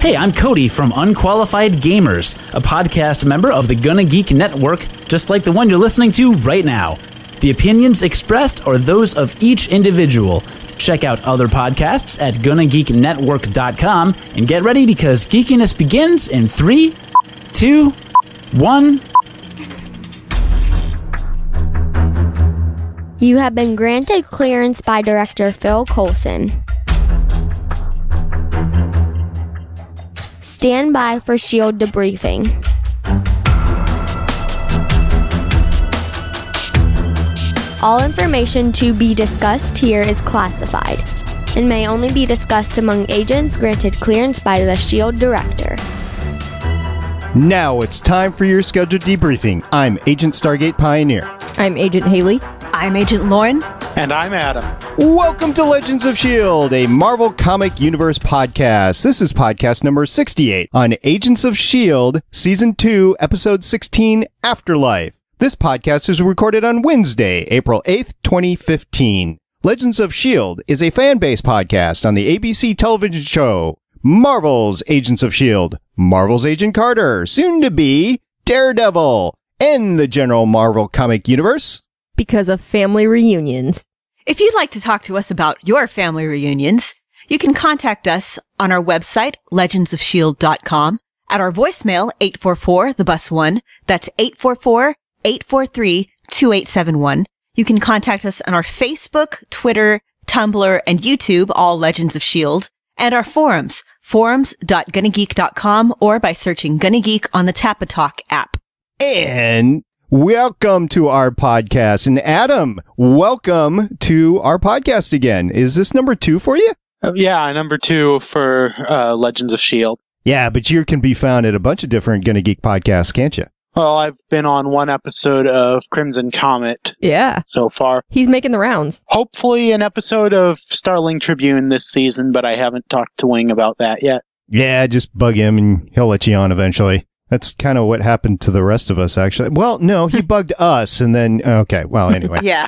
Hey, I'm Cody from Unqualified Gamers, a podcast member of the Gonna Geek Network, just like the one you're listening to right now. The opinions expressed are those of each individual. Check out other podcasts at GonnaGeekNetwork.com and get ready because geekiness begins in three, two, one. You have been granted clearance by Director Phil Coulson. Stand by for SHIELD debriefing. All information to be discussed here is classified and may only be discussed among agents granted clearance by the SHIELD Director. Now it's time for your scheduled debriefing. I'm Agent Stargate Pioneer. I'm Agent Haley. I'm Agent Lauren. And I'm Adam. Welcome to Legends of S.H.I.E.L.D., a Marvel Comic Universe podcast. This is podcast number 68 on Agents of S.H.I.E.L.D., Season 2, Episode 16, Afterlife. This podcast is recorded on Wednesday, April 8th, 2015. Legends of S.H.I.E.L.D. is a fan based podcast on the ABC television show Marvel's Agents of S.H.I.E.L.D., Marvel's Agent Carter, soon to be Daredevil, and the general Marvel comic universe. Because of family reunions. If you'd like to talk to us about your family reunions, you can contact us on our website, legendsofshield.com, at our voicemail, 844 the bus one. That's 844 843 2871. You can contact us on our Facebook, Twitter, Tumblr, and YouTube, all Legends of S.H.I.E.L.D., and our forums, forums.gonnageek.com or by searching Gonna Geek on the Tapatalk app. And welcome to our podcast. And Adam, welcome to our podcast again. Is this number two for you? Uh, yeah, number two for uh, Legends of S.H.I.E.L.D. Yeah, but you can be found at a bunch of different Gonna Geek podcasts, can't you? Well, I've been on one episode of Crimson Comet Yeah. so far. He's making the rounds. Hopefully, an episode of Starling Tribune this season, but I haven't talked to Wing about that yet. Yeah, just bug him and he'll let you on eventually. That's kind of what happened to the rest of us, actually. Well, no, he bugged us and then, okay, well, anyway. Yeah.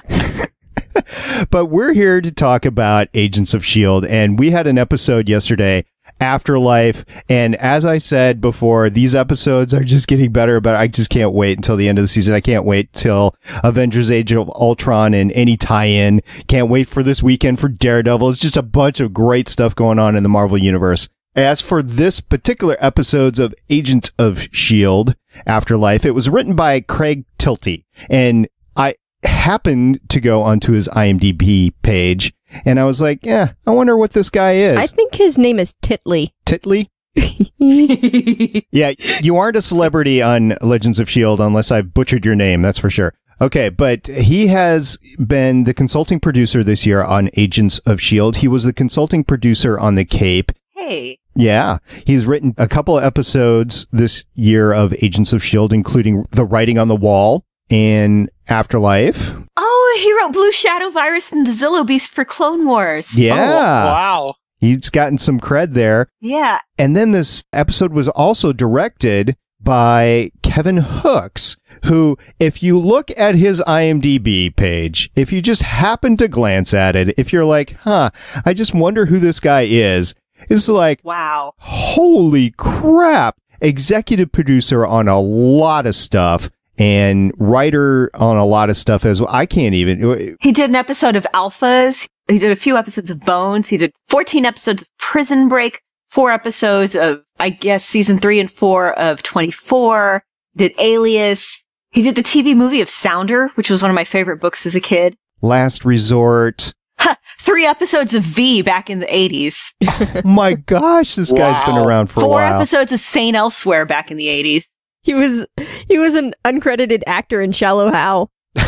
but we're here to talk about Agents of S.H.I.E.L.D. And we had an episode yesterday, Afterlife. And as I said before, these episodes are just getting better, but I just can't wait until the end of the season. I can't wait till Avengers Age of Ultron and any tie in. Can't wait for this weekend for Daredevil. It's just a bunch of great stuff going on in the Marvel Universe. As for this particular episodes of Agents of S.H.I.E.L.D. Afterlife, it was written by Craig Tilty. And I happened to go onto his IMDb page and I was like, yeah, I wonder what this guy is. I think his name is Titley. Titley? yeah, you aren't a celebrity on Legends of S.H.I.E.L.D. unless I've butchered your name, that's for sure. Okay, but he has been the consulting producer this year on Agents of S.H.I.E.L.D. He was the consulting producer on The Cape. Hey. Yeah, he's written a couple of episodes this year of Agents of S.H.I.E.L.D., including The Writing on the Wall in Afterlife. Oh, he wrote Blue Shadow Virus and the Zillo Beast for Clone Wars. Yeah. Oh, wow. He's gotten some cred there. Yeah. And then this episode was also directed by Kevin Hooks, who, if you look at his IMDb page, if you just happen to glance at it, if you're like, huh, I just wonder who this guy is, it's like, Wow. holy crap. Executive producer on a lot of stuff and writer on a lot of stuff as well. I can't even. Uh, he did an episode of Alphas. He did a few episodes of Bones. He did 14 episodes of Prison Break, four episodes of, I guess, season three and four of 24. Did Alias. He did the TV movie of Sounder, which was one of my favorite books as a kid. Last Resort. Ha, three episodes of V back in the 80s. My gosh, this guy's been around for a Four while. episodes of Saint Elsewhere back in the 80s. He was he was an uncredited actor in Shallow Hal.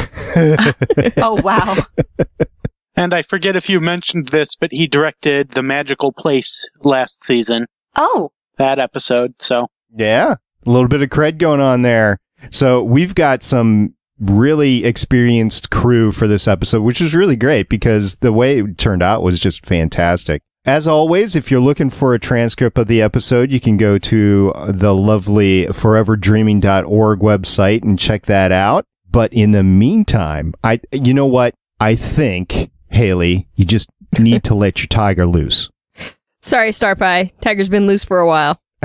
Oh, wow. And I forget if you mentioned this, but he directed The Magical Place last season, oh, that episode. So, Yeah, a little bit of cred going on there. So we've got some really experienced crew for this episode, which was really great because the way it turned out was just fantastic. As always, if you're looking for a transcript of the episode, you can go to the lovely foreverdreaming.org website and check that out. But in the meantime, I, you know what? I think, Haley, you just need to let your tiger loose. Sorry, Star Pie. Tiger's been loose for a while.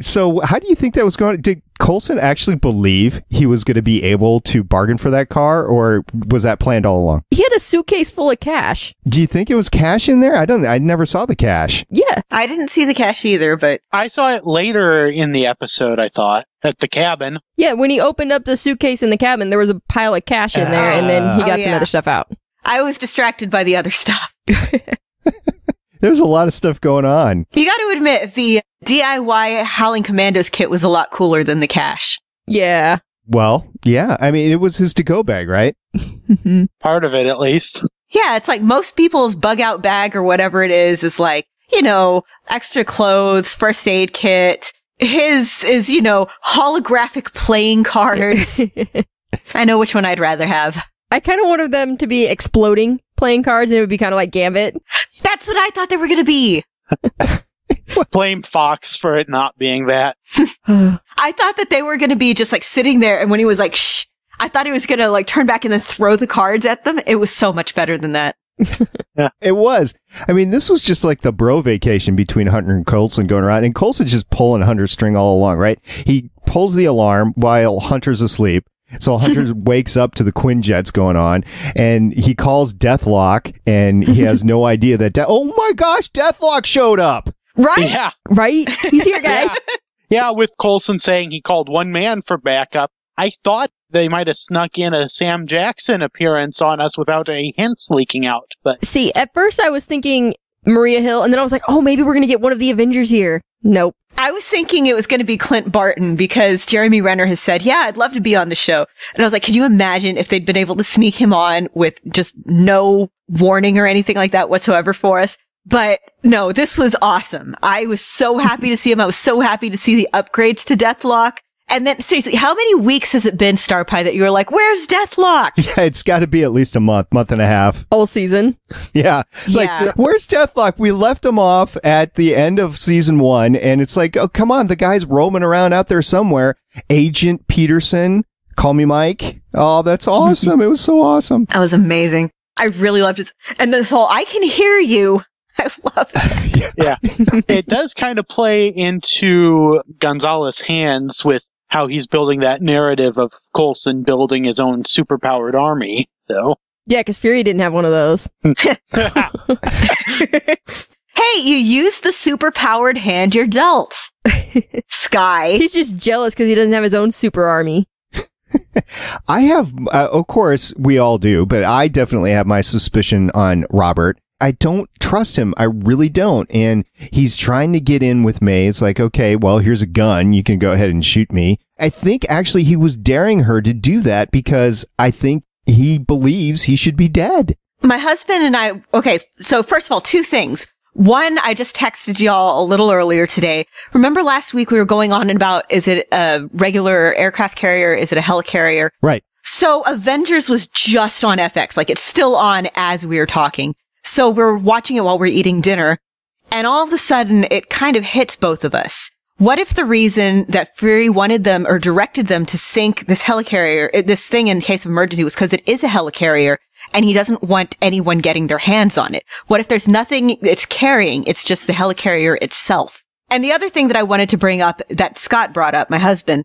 So, how do you think that was going? Did Coulson actually believe he was going to be able to bargain for that car, or was that planned all along? He had a suitcase full of cash. Do you think it was cash in there? I don't. I never saw the cash. Yeah. I didn't see the cash either, but I saw it later in the episode, I thought, at the cabin. Yeah, when he opened up the suitcase in the cabin, there was a pile of cash in there, and then he Oh, got oh, some yeah. other stuff out. I was distracted by the other stuff. There's a lot of stuff going on. You got to admit, the DIY Howling Commandos kit was a lot cooler than the cash. Yeah. Well, yeah. I mean, it was his to-go bag, right? Part of it, at least. Yeah, it's like most people's bug out bag or whatever it is is like, you know, extra clothes, first aid kit. His is, you know, holographic playing cards. I know which one I'd rather have. I kind of wanted them to be exploding playing cards, and it would be kind of like Gambit. That's what I thought they were going to be. Blame Fox for it not being that. I thought that they were going to be just like sitting there and when he was like, shh, I thought he was going to like turn back and then throw the cards at them. It was so much better than that. It was. I mean, this was just like the bro vacation between Hunter and Coulson going around, and Coulson's just pulling Hunter's string all along, right? He pulls the alarm while Hunter's asleep. So Hunter wakes up to the Quinjets going on, and he calls Deathlok, and he has no idea that. De- oh my gosh, Deathlok showed up! Right? Yeah. Right? He's here, guys. Yeah. yeah, with Coulson saying he called one man for backup. I thought they might have snuck in a Sam Jackson appearance on us without any hints leaking out, but See, at first I was thinking Maria Hill, and then I was like, oh, maybe we're going to get one of the Avengers here. Nope. I was thinking it was going to be Clint Barton because Jeremy Renner has said, yeah, I'd love to be on the show. And I was like, could you imagine if they'd been able to sneak him on with just no warning or anything like that whatsoever for us? But no, this was awesome. I was so happy to see him. I was so happy to see the upgrades to Deathlok. And then seriously, how many weeks has it been, Star Pie, that you were like, where's Deathlok? Yeah, it's got to be at least a month, month and a half. All season. Yeah. It's Yeah. like, where's Deathlok? We left him off at the end of season one, and it's like, oh, come on, the guy's roaming around out there somewhere. Agent Peterson, call me Mike. Oh, that's awesome. it was so awesome. That was amazing. I really loved it. And this whole, I can hear you. I love that. yeah. it does kind of play into Gonzales' hands with how he's building that narrative of Coulson building his own superpowered army, though. Yeah, because Fury didn't have one of those. Hey, you use the superpowered hand you're dealt. Skye. He's just jealous because he doesn't have his own super army. I have, uh, of course, we all do, but I definitely have my suspicion on Robert. I don't trust him. I really don't. And he's trying to get in with May. It's like, okay, well, here's a gun. You can go ahead and shoot me. I think actually he was daring her to do that because I think he believes he should be dead. My husband and I, okay, so first of all, two things. One, I just texted y'all a little earlier today. Remember last week we were going on about, is it a regular aircraft carrier? Is it a helicarrier? Right. So Avengers was just on FX. Like it's still on as we are talking. So we're watching it while we're eating dinner. And all of a sudden it kind of hits both of us. What if the reason that Fury wanted them or directed them to sink this helicarrier, eh, this thing in case of emergency was because it is a helicarrier and he doesn't want anyone getting their hands on it? What if there's nothing it's carrying? It's just the helicarrier itself. And the other thing that I wanted to bring up that Scott brought up, my husband,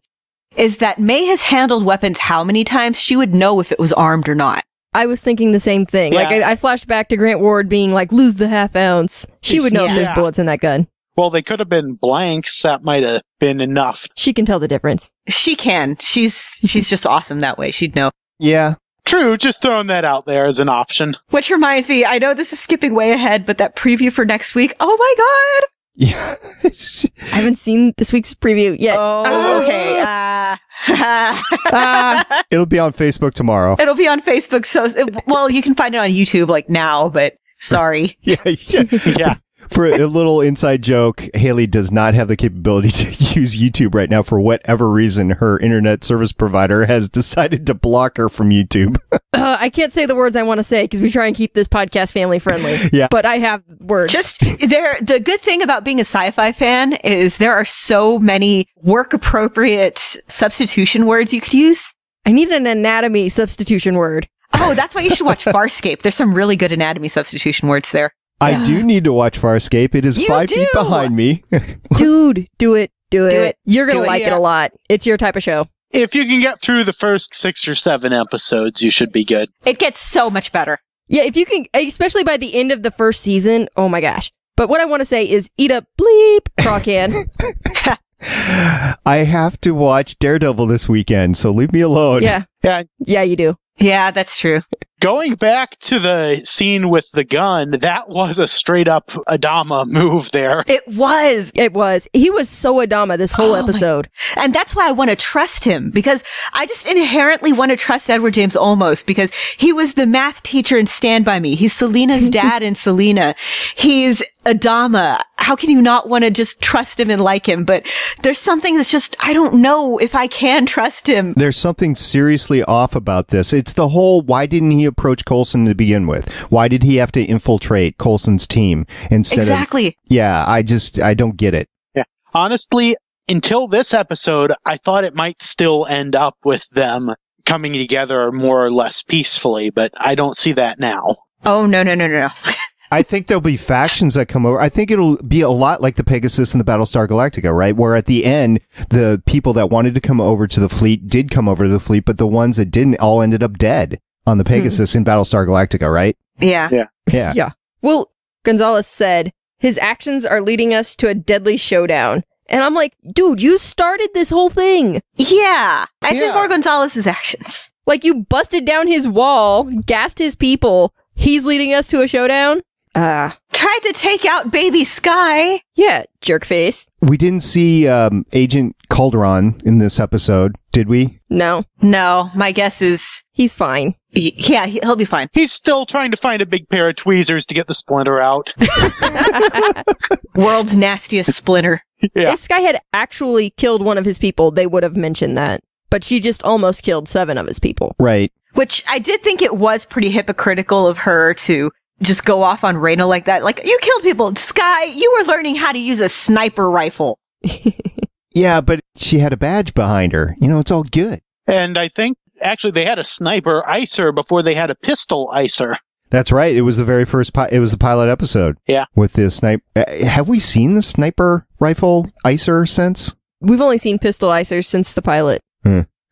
is that May has handled weapons how many times she would know if it was armed or not. I was thinking the same thing. Like, I, I flashed back to Grant Ward being like, lose the half ounce. She would know if there's bullets in that gun. Well, they could have been blanks. That might have been enough. She can tell the difference. She can. She's she's just awesome that way. She'd know. Yeah. True, just throwing that out there as an option. Which reminds me, I know this is skipping way ahead, but that preview for next week. Oh my god! Yeah. I haven't seen this week's preview yet. Oh, okay. Uh, Ah. It'll be on Facebook tomorrow. it'll be on Facebook. So, well, you can find it on YouTube like now, but sorry. Yeah. Yeah. Yeah. For a little inside joke, Haley does not have the capability to use YouTube right now for whatever reason. Her internet service provider has decided to block her from YouTube. Uh, I can't say the words I want to say because we try and keep this podcast family friendly. Yeah. But I have words. Just there, the good thing about being a sci-fi fan is there are so many work appropriate substitution words you could use. I need an anatomy substitution word. Oh, that's why you should watch Farscape. There's some really good anatomy substitution words there. I do need to watch Farscape. It is You five feet do. behind me. Dude, do it. Do it. Do it. You're going Do to it. like it Yeah. a lot. It's your type of show. If you can get through the first six or seven episodes, you should be good. It gets so much better. Yeah, if you can, especially by the end of the first season, oh my gosh. But what I want to say is eat up bleep, Crawcan. I have to watch Daredevil this weekend, so leave me alone. yeah. Yeah. Yeah, you do. Yeah, that's true. Going back to the scene with the gun, that was a straight up Adama move there. It was. It was. He was so Adama this whole Oh my- episode. And that's why I want to trust him because I just inherently want to trust Edward James Olmos because he was the math teacher in Stand By Me. He's Selena's dad in Selena. He's Adama. How can you not want to just trust him and like him? But there's something that's just, I don't know if I can trust him. There's something seriously off about this. It's the whole why didn't he approach Coulson to begin with? Why did he have to infiltrate Coulson's team instead of Exactly. Yeah, I just I don't get it. Yeah. Honestly, until this episode, I thought it might still end up with them coming together more or less peacefully, but I don't see that now. Oh, no, no, no, no, no. I think there'll be factions that come over. I think it'll be a lot like the Pegasus and the Battlestar Galactica, right? Where at the end, the people that wanted to come over to the fleet did come over to the fleet, but the ones that didn't all ended up dead on the hmm. Pegasus in Battlestar Galactica, right? Yeah. Yeah. Yeah. Well, Gonzales said his actions are leading us to a deadly showdown. And I'm like, dude, you started this whole thing. Yeah. I think Yeah. more Gonzales's actions. Like you busted down his wall, gassed his people. He's leading us to a showdown. Uh, Tried to take out baby Skye. yeah, jerk face. We didn't see um, Agent Calderon in this episode, did we? No, No, my guess is, he's fine. y- yeah, he- he'll be fine. He's still trying to find a big pair of tweezers to get the splinter out. World's nastiest splinter. Yeah. If Skye had actually killed one of his people, they would have mentioned that. But she just almost killed seven of his people. Right. Which I did think it was pretty hypocritical of her to just go off on Raina like that. Like, you killed people. Skye, you were learning how to use a sniper rifle. Yeah, but she had a badge behind her. You know, it's all good. And I think actually they had a sniper icer before they had a pistol icer. That's right. It was the very first. Pi- it was the pilot episode. Yeah. With the sniper. Uh, have we seen the sniper rifle icer since? We've only seen pistol icers since the pilot.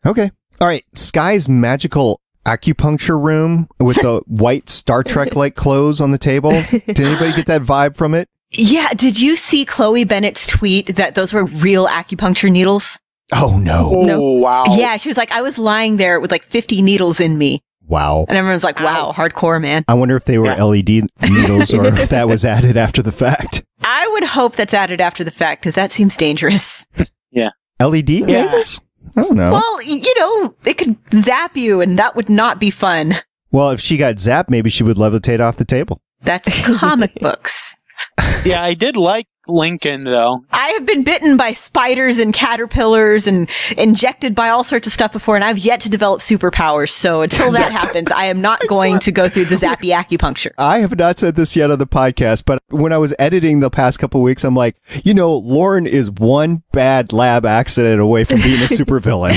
Okay. All right. Skye's magical acupuncture room with the white Star Trek like clothes on the table. Did anybody get that vibe from it? Yeah, did you see Chloe Bennet's tweet that those were real acupuncture needles? Oh no! Oh, No. wow. Yeah, she was like, I was lying there with like 50 needles in me. Wow. And everyone's like, wow, hardcore, man. I wonder if they were Yeah. LED needles or if that was added after the fact. I would hope that's added after the fact because that seems dangerous. Yeah. LED Yeah. needles? I don't know. Well, Well, you know, it could zap you and that would not be fun. Well, if she got zapped, maybe she would levitate off the table. That's comic books. Yeah, I did like Lincoln though. I have been bitten by spiders and caterpillars and injected by all sorts of stuff before, and I've yet to develop superpowers. So until that happens, I am not going to go through the zappy acupuncture. I have not said this yet on the podcast, but when I was editing the past couple weeks, I'm like, you know, Lauren is one bad lab accident away from being a supervillain.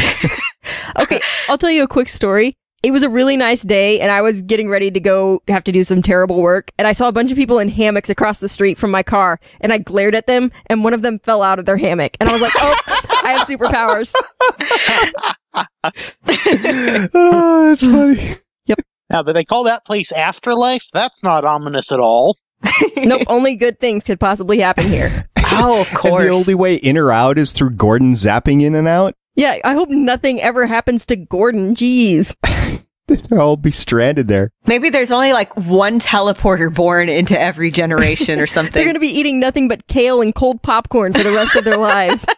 Okay, I'll tell you a quick story. It was a really nice day, and I was getting ready to go have to do some terrible work. And I saw a bunch of people in hammocks across the street from my car, and I glared at them, and one of them fell out of their hammock. And I was like, oh, I have superpowers. oh, that's funny. Yep. Now, but they call that place Afterlife? That's not ominous at all. nope, only good things could possibly happen here. Oh, of And course. the only way in or out is through Gordon zapping in and out. Yeah, I hope nothing ever happens to Gordon. Jeez. I'll be stranded there. Maybe there's only like one teleporter born into every generation or something. They're going to be eating nothing but kale and cold popcorn for the rest of their lives.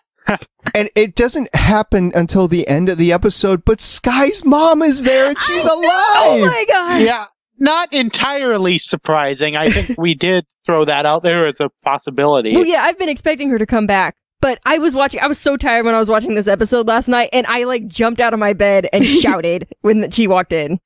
And it doesn't happen until the end of the episode, but Skye's mom is there and she's alive. oh my god. Yeah, not entirely surprising. I think we did throw that out there as a possibility. Well, yeah, I've been expecting her to come back, But I was watching, I was so tired when I was watching this episode last night, and I like jumped out of my bed and shouted when she walked in.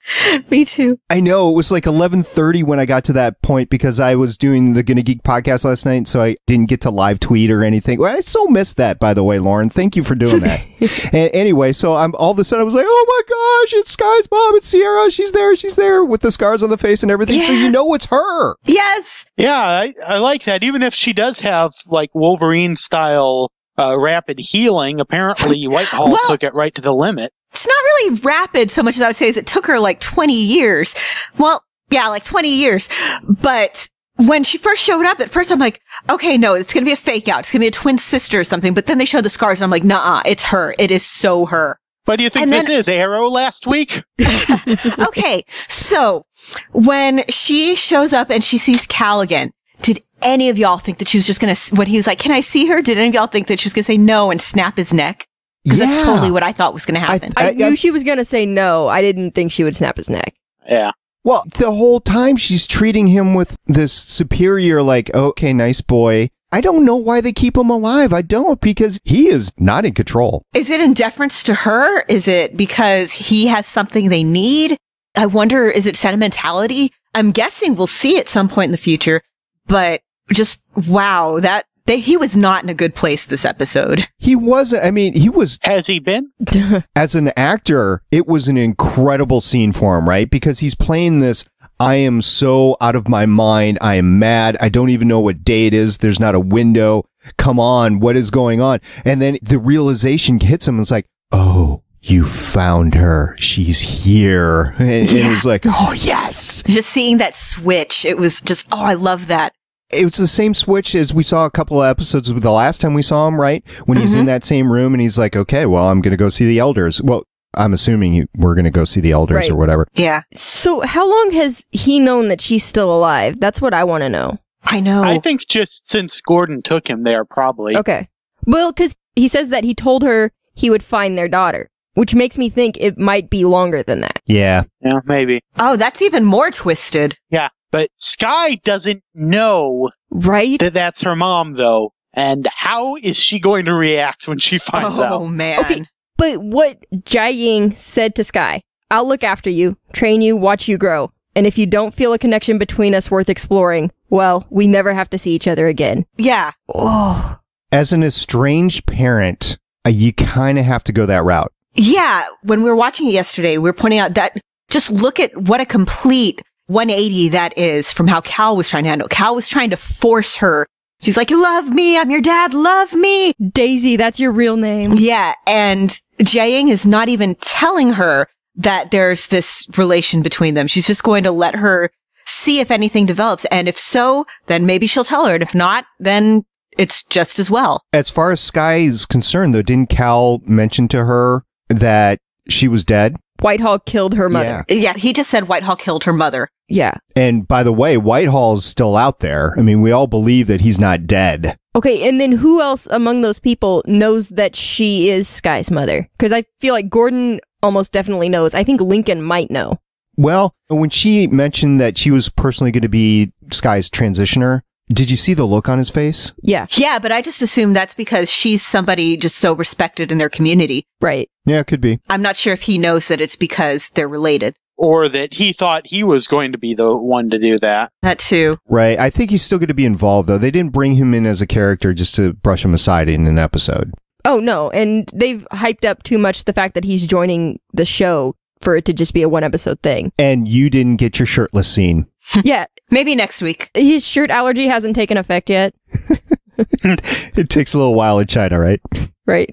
Me too. I know it was like 11:30 when I got to that point because I was doing the Gonna Geek podcast last night, so I didn't get to live tweet or anything. Well, I so missed that, by the way, Lauren. Thank you for doing that. and anyway, so I'm all of a sudden I was like, oh my gosh, it's Skye's mom, it's Sierra, she's there, she's there with the scars on the face and everything. So you know it's her. Yes. Yeah, I, I like that. Even if she does have like Wolverine style uh, rapid healing, apparently Whitehall Well- took it right to the limit. It's not really rapid so much as I would say is it took her like 20 years. Well, yeah, like 20 years. But when she first showed up, at first I'm like, okay, no, it's going to be a fake out. It's going to be a twin sister or something. But then they showed the scars and I'm like, nah, it's her. It is so her. What do you think And this then- is? Arrow last week? okay. So when she shows up and she sees Cal again, did any of y'all think that she was just going to, when he was like, can I see her? Did any of y'all think that she was going to say no and snap his neck? Because that's totally what I thought was going to I- happen. I, I- knew I- she was gonna say no. I didn't think she would snap his neck. Yeah. Well, the whole time she's treating him with this superior, like, okay, nice boy. I don't know why they keep him alive. I don't because he is not in control. Is it in deference to her? Is it because he has something they need? I wonder, is it sentimentality? I'm guessing we'll see at some point in the future, but just wow, that they, he was not in a good place this episode. He wasn't, I mean, he was Has he been? as an actor, it was an incredible scene for him, right? Because he's playing this I am so out of my mind. I am mad. I don't even know what day it is. There's not a window. Come on, what is going on? And then the realization hits him. It's like, oh, you found her. She's here. And, and it was like, oh, yes. Just seeing that switch, it was just, oh, I love that. It was the same switch as we saw a couple of episodes of the last time we saw him, right? When he's in mm-hmm. that same room and he's like, okay, well, I'm going to go see the elders. Well, I'm assuming you, we're going to go see the elders Right. or whatever. Yeah, So how long has he known that she's still alive? That's what I want to know. I know. I think just since Gordon took him there, probably. Okay. Well, because he says that he told her he would find their daughter, which makes me think it might be longer than that. Yeah. Yeah, maybe. oh, that's even more twisted. Yeah. But Skye doesn't know Right? that that's her mom, though. And how is she going to react when she finds oh out? Oh, man. Okay. But what Jiaying said to Skye, I'll look after you, train you, watch you grow. And if you don't feel a connection between us worth exploring, well, we never have to see each other again. Yeah. Oh. As an estranged parent, uh, you kind of have to go that route. Yeah. When we were watching it yesterday, we were pointing out that just look at what a complete 180 that is from how Cal was trying to handle. Cal was trying to force her. She's like, you love me. I'm your dad. Love me. Daisy, that's your real name. Yeah. And Jiaying is not even telling her that there's this relation between them. She's just going to let her see if anything develops. And if so, then maybe she'll tell her. And if not, then it's just as well. As far as Skye is concerned, though, didn't Cal mention to her that she was dead? Whitehall killed her mother. Yeah. He just said Whitehall killed her mother. Yeah. And by the way, Whitehall's still out there. I mean, we all believe that he's not dead. Okay, and then who else among those people knows that she is Skye's mother? Because I feel like Gordon almost definitely knows. I think Lincoln might know. Well, when she mentioned that she was personally going to be Skye's transitioner, did you see the look on his face? Yeah, Yeah, but I just assume that's because she's somebody just so respected in their community. right. Yeah, it could be. I'm not sure if he knows that it's because they're related. Or that he thought he was going to be the one to do that. That too. Right. I think he's still going to be involved, though. They didn't bring him in as a character just to brush him aside in an episode. Oh no, and they've hyped up too much the fact that he's joining the show for it to just be a one episode thing. And you didn't get your shirtless scene. yeah, Maybe next week. his shirt allergy hasn't taken effect yet. it takes a little while in China, right? Right.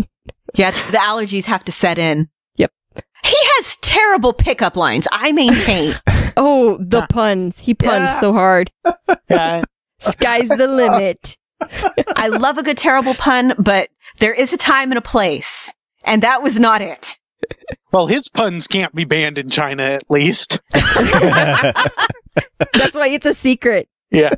Yeah, the allergies have to set in. Yep. He has terrible pickup lines. I maintain. Oh, the puns. He puns Yeah. so hard. Yeah. Sky's the limit. I love a good terrible pun, but there is a time and a place. And that was not it. well, his puns can't be banned in China, at least. That's why it's a secret. Yeah.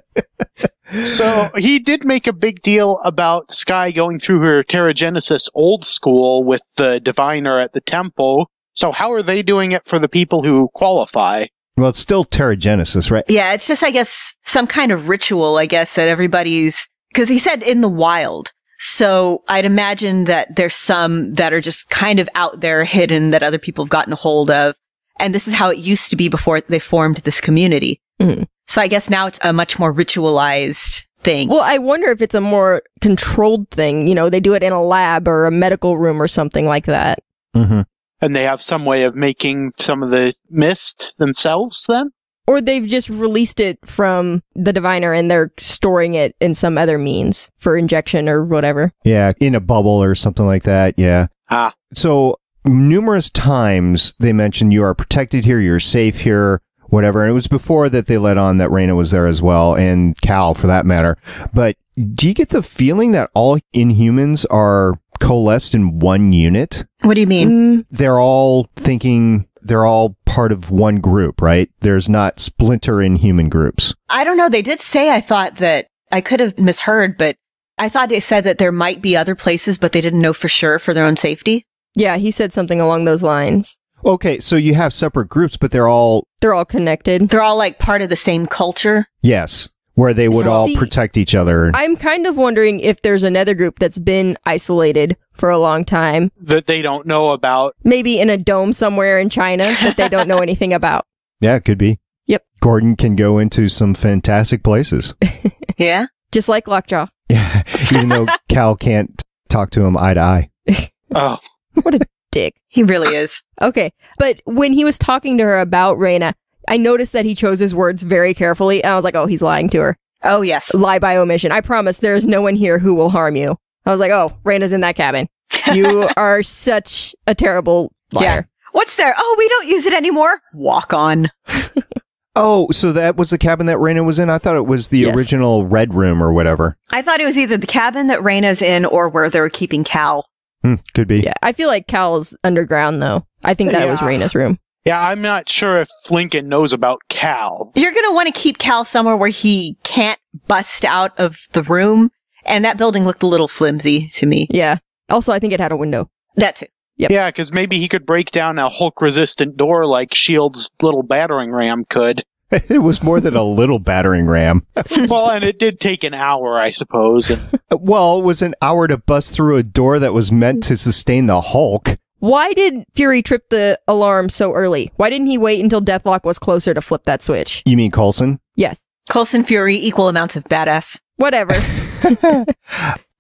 so he did make a big deal about Skye going through her Terrigenesis old school with the diviner at the temple. So how are they doing it for the people who qualify? Well, it's still Terrigenesis, right? Yeah, it's just, I guess, some kind of ritual, I guess, that everybody's, cause he said in the wild. So I'd imagine that there's some that are just kind of out there hidden that other people have gotten a hold of. And this is how it used to be before they formed this community. Mhm. So I guess now it's a much more ritualized thing. Well, I wonder if it's a more controlled thing. You know, they do it in a lab or a medical room or something like that. Mm-hmm. And they have some way of making some of the mist themselves then? Or they've just released it from the diviner and they're storing it in some other means for injection or whatever. Yeah, in a bubble or something like that. Yeah. Ah. So numerous times they mentioned you are protected here, you're safe here, whatever. And it was before that they let on that Raina was there as well, and Cal for that matter. But do you get the feeling that all Inhumans are coalesced in one unit? what do you mean? Mm, They're all thinking they're all part of one group, right? There's not splinter Inhuman groups. I don't know. They did say I thought that I could have misheard, but I thought they said that there might be other places, but they didn't know for sure for their own safety. Yeah, he said something along those lines. Okay, so you have separate groups, but they're all They're all connected. They're all like part of the same culture. yes, where they would all See, protect each other. I'm kind of wondering if there's another group that's been isolated for a long time, That they don't know about. maybe in a dome somewhere in China that they don't know anything about. Yeah, it could be. Yep. Gordon can go into some fantastic places. Yeah. Just like Lockjaw. Yeah, even though Cal can't talk to him eye to eye. Oh, What a dick. He really is. Okay. But when he was talking to her about Raina, I noticed that he chose his words very carefully, and I was like, oh, he's lying to her. Oh, yes. Lie by omission. I promise there is no one here who will harm you. I was like, oh, Raina's in that cabin. You are such a terrible liar. What's there? Oh, we don't use it anymore. Walk on. Oh, so that was the cabin that Raina was in? I thought it was the Yes. original red room or whatever. I thought it was either the cabin that Raina's in or where they were keeping Cal. Hmm, could be. Yeah. I feel like Cal's underground, though. I think that was Yeah. Raina's room. yeah, I'm not sure if Lincoln knows about Cal. You're going to want to keep Cal somewhere where he can't bust out of the room. And that building looked a little flimsy to me. Yeah. Also, I think it had a window. That too. Yep. Yeah, because maybe he could break down a Hulk resistant door like S.H.I.E.L.D.'s little battering ram could. it was more than a little battering ram. well, and it did take an hour, I suppose. And Well, it was an hour to bust through a door that was meant to sustain the Hulk. Why did Fury trip the alarm so early? Why didn't he wait until Deathlok was closer to flip that switch? You mean Coulson? Yes. Coulson Fury, equal amounts of badass. Whatever.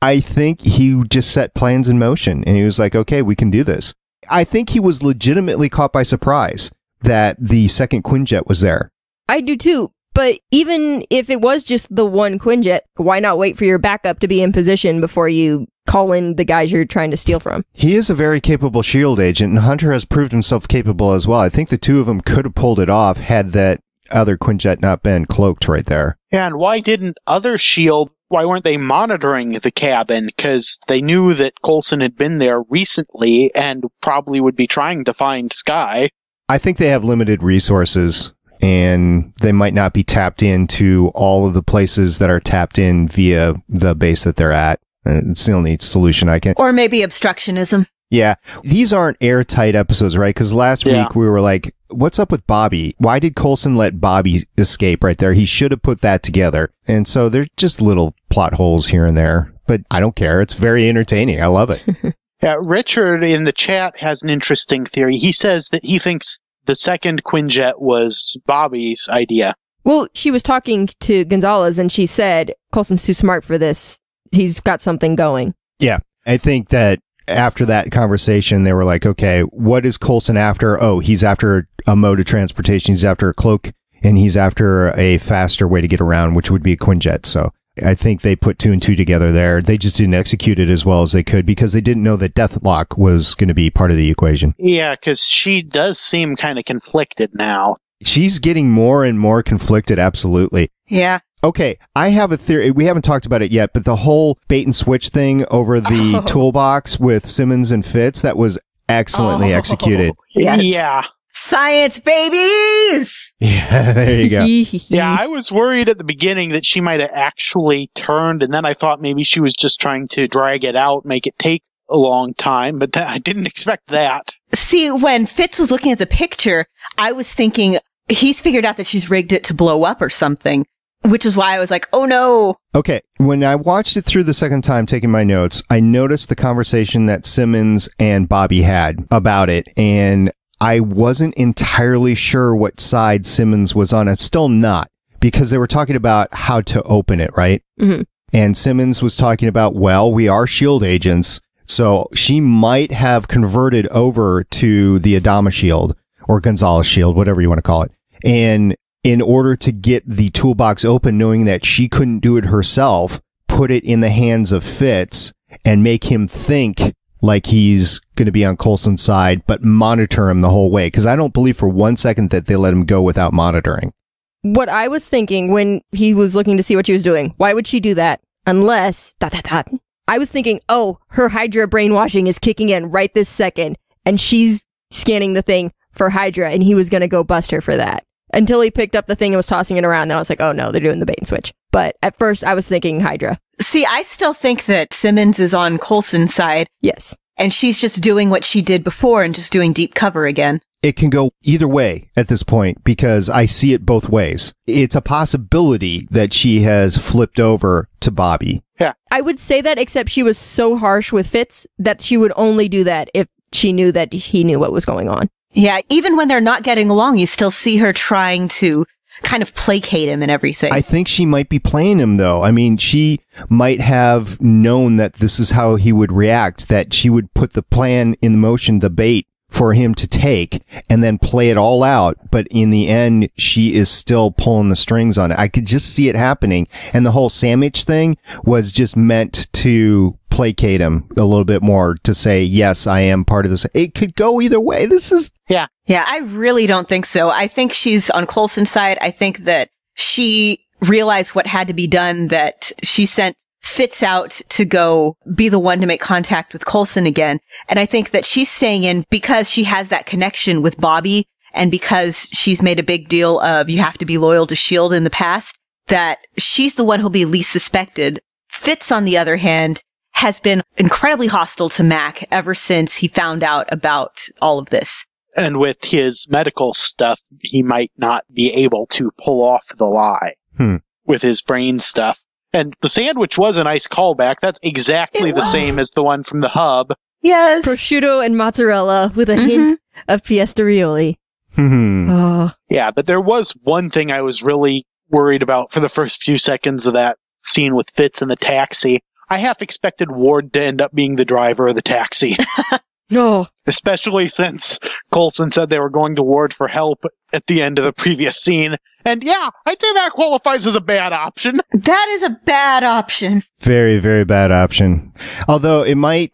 I think he just set plans in motion and he was like, okay, we can do this. I think he was legitimately caught by surprise that the second Quinjet was there. I do too. But even if it was just the one Quinjet, why not wait for your backup to be in position before you call in the guys you're trying to steal from? He is a very capable SHIELD agent, and Hunter has proved himself capable as well. I think the two of them could have pulled it off had that other Quinjet not been cloaked right there. yeah, and why didn't other S.H.I.E.L.D., why weren't they monitoring the cabin? Because they knew that Coulson had been there recently and probably would be trying to find Skye. I think they have limited resources and they might not be tapped into all of the places that are tapped in via the base that they're at. Uh, It's the only solution I can. Or maybe obstructionism. Yeah. These aren't airtight episodes, right? Because last Yeah. week we were like, what's up with Bobbi? Why did Coulson let Bobbi escape right there? He should have put that together. And so they're just little plot holes here and there, but I don't care. It's very entertaining. I love it. Yeah, Richard in the chat has an interesting theory. He says that he thinks the second Quinjet was Bobbi's idea. Well, she was talking to Gonzales and she said, Coulson's too smart for this. He's got something going. Yeah. I think that after that conversation, they were like, okay, what is Coulson after? Oh, he's after a mode of transportation. He's after a cloak and he's after a faster way to get around, which would be a Quinjet. So I think they put two and two together there. They just didn't execute it as well as they could because they didn't know that Deathlok was going to be part of the equation. Yeah, because she does seem kind of conflicted now. She's getting more and more conflicted. Absolutely. Yeah. Okay, I have a theory. We haven't talked about it yet, but the whole bait and switch thing over the Oh. toolbox with Simmons and Fitz, that was excellently Oh, executed. Yes. Yeah. Science babies! Yeah, there you go. Yeah, I was worried at the beginning that she might have actually turned, and then I thought maybe she was just trying to drag it out, make it take a long time, but that, I didn't expect that. See, when Fitz was looking at the picture, I was thinking he's figured out that she's rigged it to blow up or something. which is why I was like, oh no. Okay, when I watched it through the second time, taking my notes, I noticed the conversation that Simmons and Bobbi had about it, and I wasn't entirely sure what side Simmons was on. I'm still not because they were talking about how to open it, right? Mhm. And Simmons was talking about, well, we are shield agents, so she might have converted over to the Adama shield or Gonzales shield, whatever you want to call it. And in order to get the toolbox open, knowing that she couldn't do it herself, put it in the hands of Fitz and make him think like he's going to be on Coulson's side, but monitor him the whole way. Cause I don't believe for one second that they let him go without monitoring. What I was thinking when he was looking to see what she was doing, why would she do that? Unless, dot, dot, dot. I was thinking, oh, her Hydra brainwashing is kicking in right this second, and she's scanning the thing for Hydra, and he was going to go bust her for that. Until he picked up the thing and was tossing it around, then I was like, oh no, they're doing the bait and switch. But at first, I was thinking Hydra. See, I still think that Simmons is on Coulson's side Yes. and she's just doing what she did before and just doing deep cover again. It can go either way at this point because I see it both ways. It's a possibility that she has flipped over to Bobbi. Yeah. I would say that, except she was so harsh with Fitz that she would only do that if she knew that he knew what was going on. Yeah, even when they're not getting along, you still see her trying to kind of placate him and everything. I think she might be playing him though. I mean, she might have known that this is how he would react, that she would put the plan in motion, the bait for him to take and then play it all out. But in the end, she is still pulling the strings on it. I could just see it happening. And the whole sandwich thing was just meant to placate him a little bit more to say, yes, I am part of this. It could go either way. This is yeah, Yeah. I really don't think so. I think she's on Coulson's side. I think that she realized what had to be done, that she sent Fitz out to go be the one to make contact with Coulson again. And I think that she's staying in because she has that connection with Bobbi and because she's made a big deal of you have to be loyal to S.H.I.E.L.D. in the past, that she's the one who'll be least suspected. Fitz, on the other hand, has been incredibly hostile to Mack ever since he found out about all of this. And with his medical stuff, he might not be able to pull off the lie Hmm. with his brain stuff. And the sandwich was a nice callback. That's exactly It the was. same as the one from the hub. Yes. Prosciutto and mozzarella with a hint of pesto aioli. hmm. Oh, Yeah, but there was one thing I was really worried about for the first few seconds of that scene with Fitz in the taxi. I half expected Ward to end up being the driver of the taxi, no. especially since Coulson said they were going to Ward for help at the end of the previous scene. And yeah, I'd say that qualifies as a bad option. That is a bad option. Very, very bad option. Although it might,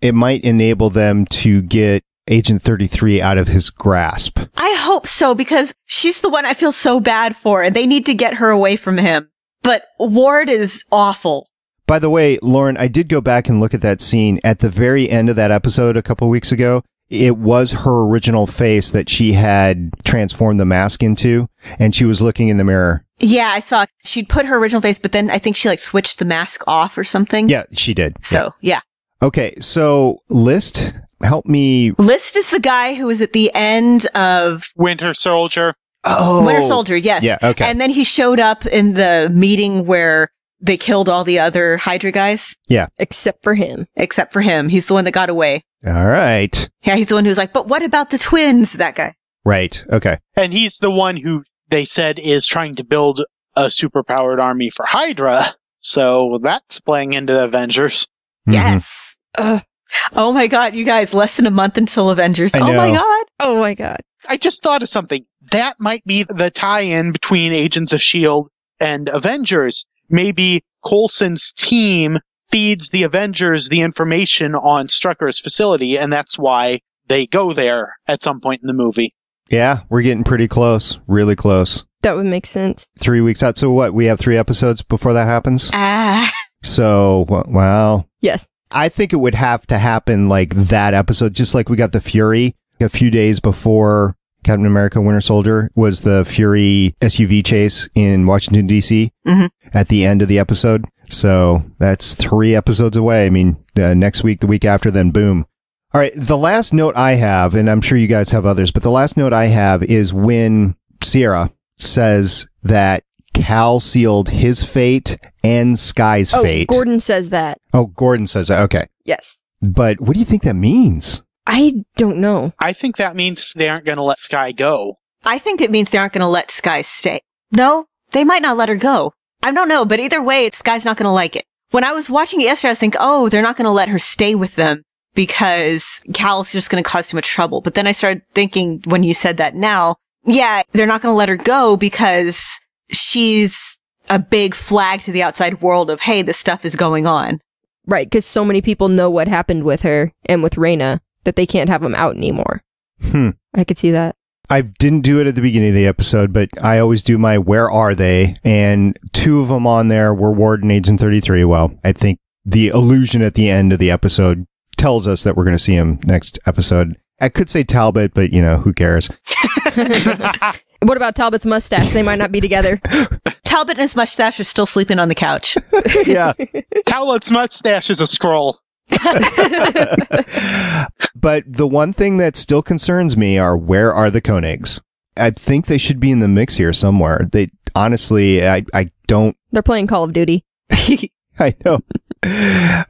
it might enable them to get Agent 33 out of his grasp. I hope so because she's the one I feel so bad for and they need to get her away from him. But Ward is awful. By the way, Lauren, I did go back and look at that scene at the very end of that episode a couple weeks ago. It was her original face that she had transformed the mask into, and she was looking in the mirror. Yeah, I saw she'd put her original face, but then I think she like switched the mask off or something. Yeah, she did. So, yeah. Yeah. Okay, so list, help me. List is the guy who was at the end of Winter Soldier. Oh, Winter Soldier, yes. Yeah, okay. And then he showed up in the meeting where they killed all the other Hydra guys, Yeah. Except for him. except for him. He's the one that got away. All right. Yeah, he's the one who's like, but what about the twins? That guy. Right. Okay. And he's the one who they said is trying to build a superpowered army for Hydra. So that's playing into the Avengers. Mhm. Yes. Ugh. Oh my god, you guys, less than a month until Avengers. I Oh my god. Oh my god. I just thought of something. That might be the tie-in between Agents of S.H.I.E.L.D. And Avengers. Maybe Coulson's team feeds the Avengers the information on Strucker's facility, and that's why they go there at some point in the movie. Yeah, we're getting pretty close. Really close. That would make sense. Three weeks out. So what? We have three episodes before that happens. Ah. So, w- well, Yes. I think it would have to happen like that episode, just like we got the Fury a few days before Captain America Winter Soldier was the Fury SUV chase in Washington, D.C. Mhm. at the end of the episode. So that's three episodes away. I mean, uh, next week, the week after, then boom. All right. The last note I have, and I'm sure you guys have others, but the last note I have is when Sierra says that Cal sealed his fate and Skye's Oh, fate. Gordon says that. Oh, Gordon says that. Okay. Yes. But what do you think that means? I don't know. I think that means they aren't going to let Skye go. I think it means they aren't going to let Skye stay. No, they might not let her go. I don't know, but either way, Skye's not going to like it. When I was watching it yesterday, I was thinking, oh, they're not going to let her stay with them because Cal's just going to cause too much trouble. But then I started thinking when you said that now, yeah, they're not going to let her go because she's a big flag to the outside world of, hey, this stuff is going on. Right, because so many people know what happened with her and with Raina that they can't have them out anymore. Hmm. I could see that. I didn't do it at the beginning of the episode, but I always do my where are they? And two of them on there were Warden Agent 33. Well, I think the illusion at the end of the episode tells us that we're going to see him next episode. I could say Talbot, but you know, who cares? What about Talbot's mustache? They might not be together. Talbot and his mustache are still sleeping on the couch. yeah. Talbot's mustache is a scroll. But the one thing that still concerns me are where are the Koenigs? I think they should be in the mix here somewhere. They honestly, I, I don't, They're playing Call of Duty. I know.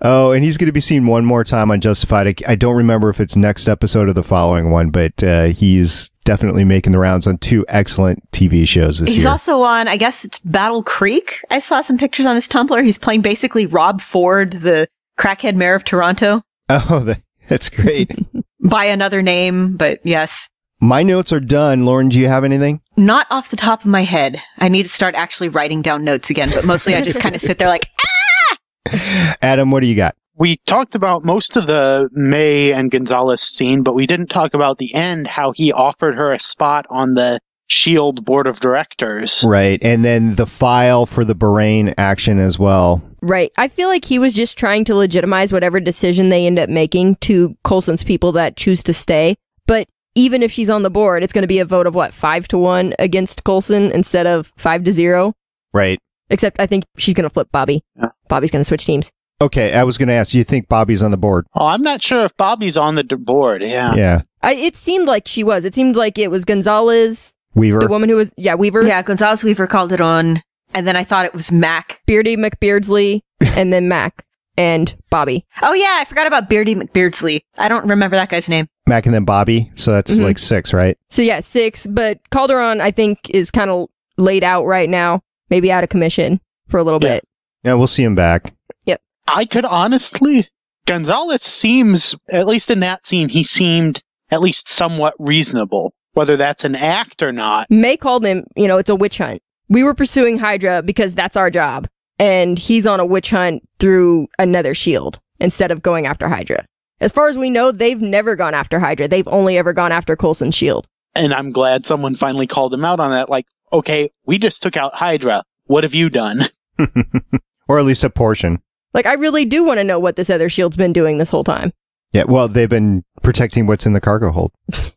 Oh, and he's going to be seen one more time on Justified. I, I don't remember if it's next episode or the following one, but uh, he's definitely making the rounds on two excellent TV shows this He's year. also on, I guess it's Battle Creek. I saw some pictures on his Tumblr. He's playing basically Rob Ford, the crackhead mayor of Toronto, oh, that's great. by another name, but yes. My notes are done. Lauren, do you have anything? Not off the top of my head. I need to start actually writing down notes again, but mostly I just kind of sit there like, ah! Adam, what do you got? We talked about most of the May and Gonzales scene, but we didn't talk about the end, how he offered her a spot on the Shield board of directors. Right. And then the file for the Bahrain action as well. Right. I feel like he was just trying to legitimize whatever decision they end up making to Coulson's people that choose to stay. But even if she's on the board, it's going to be a vote of what, five to one against Colson instead of five to zero? Right. Except I think she's going to flip Bobbi. Yeah. Bobbi's going to switch teams. Okay. I was going to ask, do you think Bobbi's on the board? Oh, I'm not sure if Bobbi's on the d- board. Yeah. Yeah. I, it seemed like she was. It seemed like it was Gonzales, Weaver. the woman who was, yeah, Weaver, yeah, Gonzales Weaver called it on. And then I thought it was Mack. Beardy McBeardsley, and then Mack and Bobbi. Oh yeah, I forgot about Beardy McBeardsley. I don't remember that guy's name. Mack and then Bobbi. So that's Mhm. like six, right? So yeah, six. But Calderon, I think, is kind of laid out right now, maybe out of commission for a little Yeah. bit. Yeah, we'll see him back. Yep. I could honestly, Gonzales seems, at least in that scene, he seemed at least somewhat reasonable. Whether that's an act or not. May called him, you know, it's a witch hunt. We were pursuing Hydra because that's our job, and he's on a witch hunt through another shield instead of going after Hydra. As far as we know, they've never gone after Hydra. They've only ever gone after Coulson's shield. And I'm glad someone finally called him out on that. Like, okay, we just took out Hydra. What have you done? or at least a portion. Like, I really do want to know what this other shield's been doing this whole time. Yeah, well, they've been protecting what's in the cargo hold.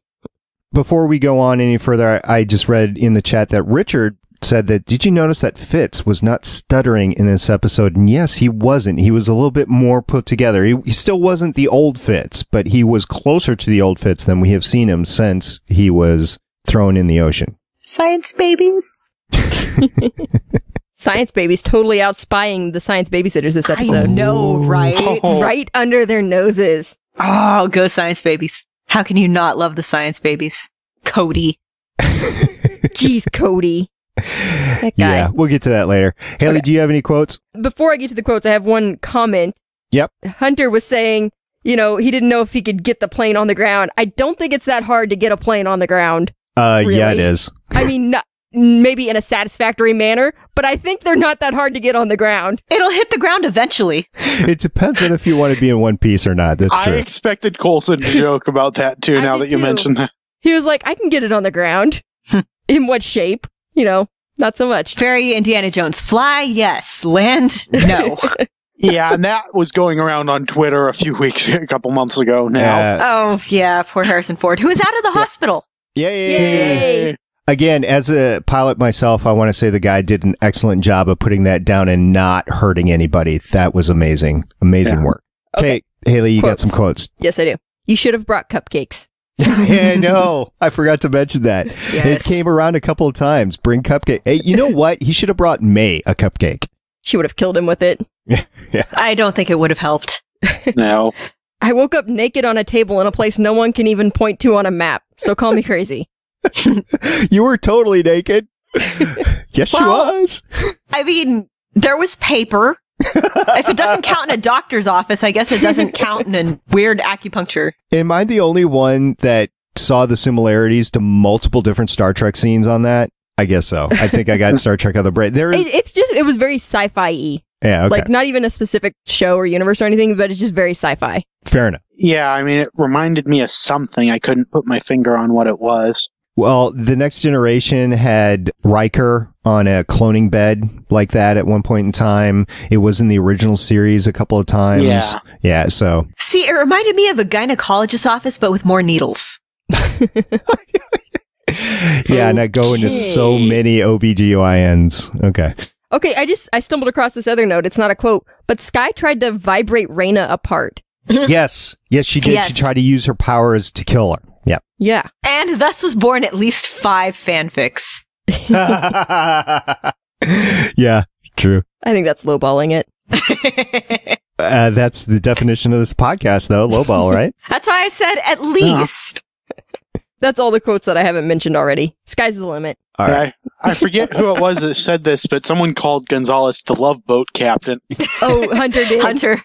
Before we go on any further, I I just read in the chat that Richard said that, did you notice that Fitz was not stuttering in this episode? And yes, he wasn't. He was a little bit more put together. He, he still wasn't the old Fitz, but he was closer to the old Fitz than we have seen him since he was thrown in the ocean. Science babies. Science Babies totally out spying the Science Babysitters this I episode. know, right? Oh. Right under their noses. Oh, go science babies. How can you not love the science babies? Cody. Jeez, Cody. Yeah, we'll get to that later. Haley, do you have any quotes? Before I get to the quotes, I have one comment. Yep. Hunter was saying, you know, he didn't know if he could get the plane on the ground. I don't think it's that hard to get a plane on the ground. Uh, yeah, it is. I mean, not, maybe in a satisfactory manner, but I think they're not that hard to get on the ground. It'll hit the ground eventually. It depends on if you want to be in one piece or not. That's true. I expected Coulson to joke about that too, now that you too. mentioned that. He was like, I can get it on the ground. in what shape? You know, not so much. Very Indiana Jones. Fly, yes. Land, no. Yeah, and that was going around on Twitter a few weeks, a couple months ago now. Uh, oh, yeah. Poor Harrison Ford, who is out of the hospital. yay! Yay. Again, as a pilot myself, I want to say the guy did an excellent job of putting that down and not hurting anybody. That was amazing. Amazing Yeah. work. Okay, Haley, you got some quotes. Yes, I do. You should have brought cupcakes. yeah, I know. I forgot to mention that. It came around a couple of times. Bring cupcake. Hey, you know what? He should have brought May a cupcake. She would have killed him with it. yeah. I don't think it would have helped. No. I woke up naked on a table in a place no one can even point to on a map. So call me crazy. You were totally naked. yes, she was. I mean, there was paper. if it doesn't count in a doctor's office, I guess it doesn't count in a weird acupuncture. Am I the only one that saw the similarities to multiple different Star Trek scenes on that? I guess so. I think I got Star Trek on the brain. There is, It, it's just, it was very sci-fi y. yeah, okay, Like, not even a specific show or universe or anything, but it's just very sci-fi. fair enough. Yeah, I mean, it reminded me of something. I couldn't put my finger on what it was. Well, the next generation had Riker on a cloning bed like that at one point in time. It was in the original series a couple of times. Yeah. Yeah. So See, it reminded me of a gynecologist's office, but with more needles. yeah, and I go into so many OBGYNs. Okay. Okay, I just, I stumbled across this other note. It's not a quote, but Skye tried to vibrate Raina apart. yes. Yes, she did. She tried to use her powers to kill her. Yeah. Yeah. And thus was born at least five fanfics. yeah. True. I think that's lowballing it. Uh, that's the definition of this podcast, though. Lowball, right? That's why I said at least. That's all the quotes that I haven't mentioned already. Sky's the limit. All right. I, I forget who it was that said this, but someone called Gonzales the love boat captain. Oh, Hunter did. Hunter.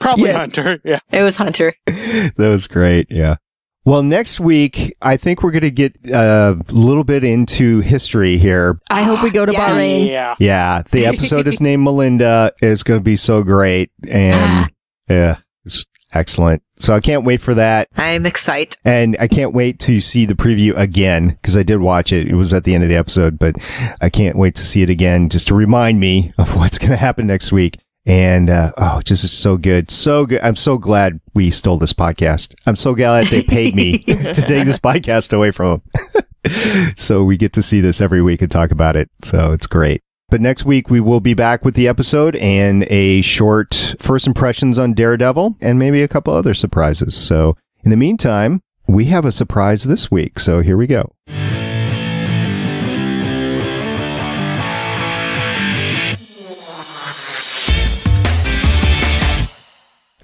Probably Yes. Hunter. Yeah. It was Hunter. that was great. Yeah. Well, next week, I think we're going to get uh, a little bit into history here. I hope we go to Yes. Bahrain. Yeah. Yeah. The episode is named Melinda. It's going to be so great. And yeah, it's excellent. So I can't wait for that. I'm excited. And I can't wait to see the preview again because I did watch it. It was at the end of the episode, but I can't wait to see it again just to remind me of what's going to happen next week. And uh, oh, just is so good, so good. I'm so glad we stole this podcast. I'm so glad they paid me to take this podcast away from them. so we get to see this every week and talk about it. So it's great. But next week we will be back with the episode and a short first impressions on Daredevil and maybe a couple other surprises. So in the meantime, we have a surprise this week. So here we go.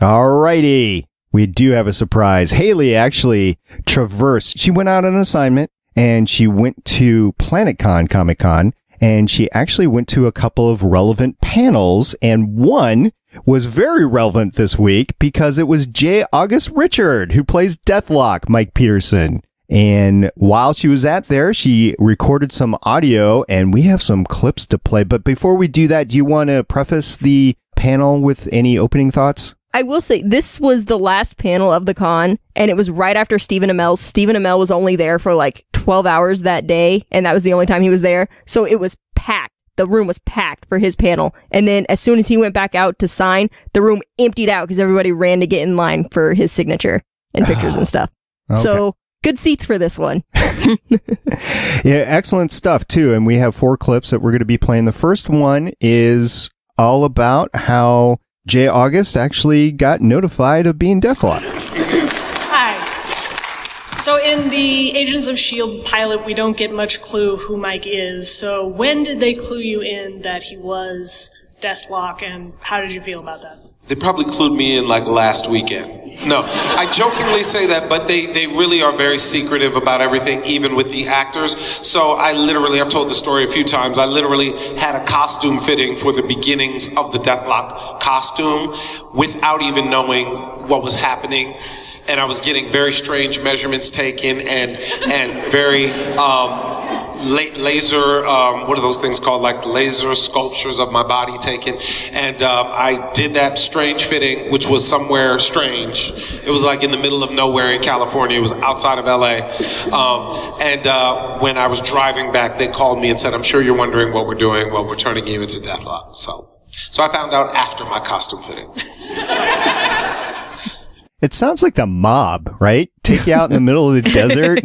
Alrighty. We do have a surprise. Haley actually traversed. She went out on an assignment and she went to PlanetCon Comic Con and she actually went to a couple of relevant panels and one was very relevant this week because it was J. August Richard who plays Deathlok, Mike Peterson. And while she was at there, she recorded some audio and we have some clips to play. But before we do that, do you want to preface the panel with any opening thoughts? I will say this was the last panel of the con, and it was right after Stephen Amell. Stephen Amell was only there for like 12 hours that day, and that was the only time he was there. So it was packed. The room was packed for his panel. And then as soon as he went back out to sign, the room emptied out because everybody ran to get in line for his signature and pictures and stuff. Okay. So good seats for this one. Yeah, excellent stuff too. And we have four clips that we're going to be playing. The first one is all about how Jay August actually got notified of being Deathlok. Hi. So in the Agents of S.H.I.E.L.D. Pilot, we don't get much clue who Mike is. So when did they clue you in that he was Deathlok, and how did you feel about that? They probably clued me in like last weekend. No, I jokingly say that, but they, they really are very secretive about everything, even with the actors. So I literally, I've told the story a few times, I literally had a costume fitting for the beginnings of the Deathlok costume without even knowing what was happening. And I was getting very strange measurements taken and, and very, um, la- laser, um, what are those things called? Like laser sculptures of my body taken. And um, I did that strange fitting, which was somewhere strange. It was like in the middle of nowhere in California. It was outside of LA. Um, and uh, when I was driving back, they called me and said, I'm sure you're wondering what we're doing. Well, we're turning you into Deathlok. So, so I found out after my costume fitting. It sounds like the mob, right? Take you out in the middle of the desert,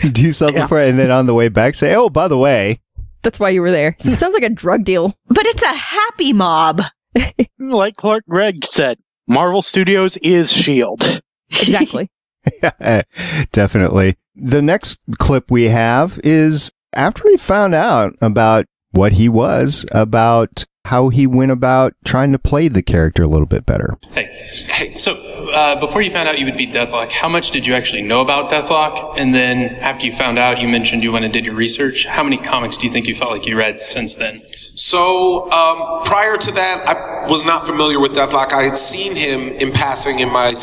do something for it, and then on the way back say, "Oh, by the way, That's why you were there. So it sounds like a drug deal. But it's a happy mob. Like Clark Gregg said, Marvel Studios is S.H.I.E.L.D. Exactly. Definitely. The next clip we have is after he found out about what he was, about how he went about trying to play the character a little bit better. Hey, hey. So uh, before you found out you would be Deathlok, how much did you actually know about Deathlok? And then after you found out, you mentioned you went and did your research. How many comics do you think you felt like you read since then? So um, prior to that, I was not familiar with Deathlok. I had seen him in passing in my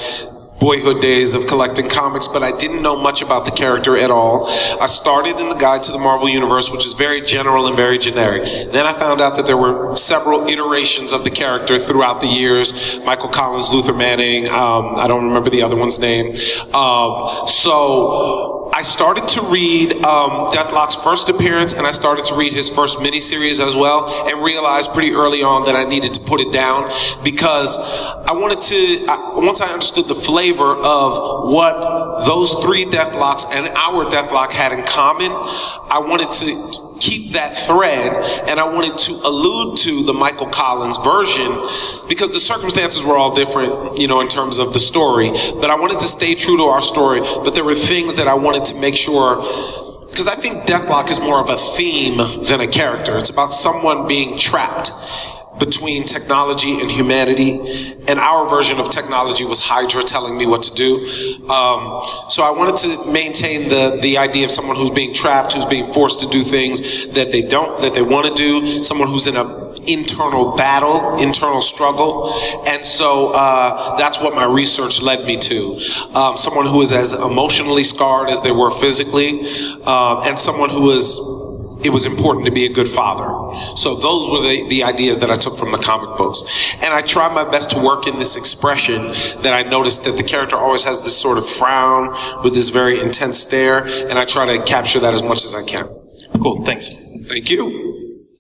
boyhood days of collecting comics, but I didn't know much about the character at all. I started in the Guide to the Marvel Universe, which is very general and very generic. Then I found out that there were several iterations of the character throughout the years. Michael Collins, Luther Manning, um, I don't remember the other one's name. Um, so I started to read um, Deathlok's first appearance, and I started to read his first miniseries as well, and realized pretty early on that I needed to put it down because I wanted to. I, once I understood the flavor of what those three Deathloks and our Deathlok had in common, I wanted to keep that thread and I wanted to allude to the Michael Collins version because the circumstances were all different, you know, in terms of the story. But I wanted to stay true to our story, but there were things that I wanted to make sure because I think Deathlok is more of a theme than a character. It's about someone being trapped between technology and humanity. And our version of technology was Hydra telling me what to do. Um, so I wanted to maintain the, the idea of someone who's being trapped, who's being forced to do things that they don't, that they want to do, someone who's in a internal battle, internal struggle. And so uh, that's what my research led me to. Um, someone who is as emotionally scarred as they were physically, uh, and someone who is it was important to be a good father. So those were the, the ideas that I took from the comic books. And I tried my best to work in this expression that I noticed that the character always has this sort of frown with this very intense stare. And I try to capture that as much as I can. Cool. Thanks. Thank you.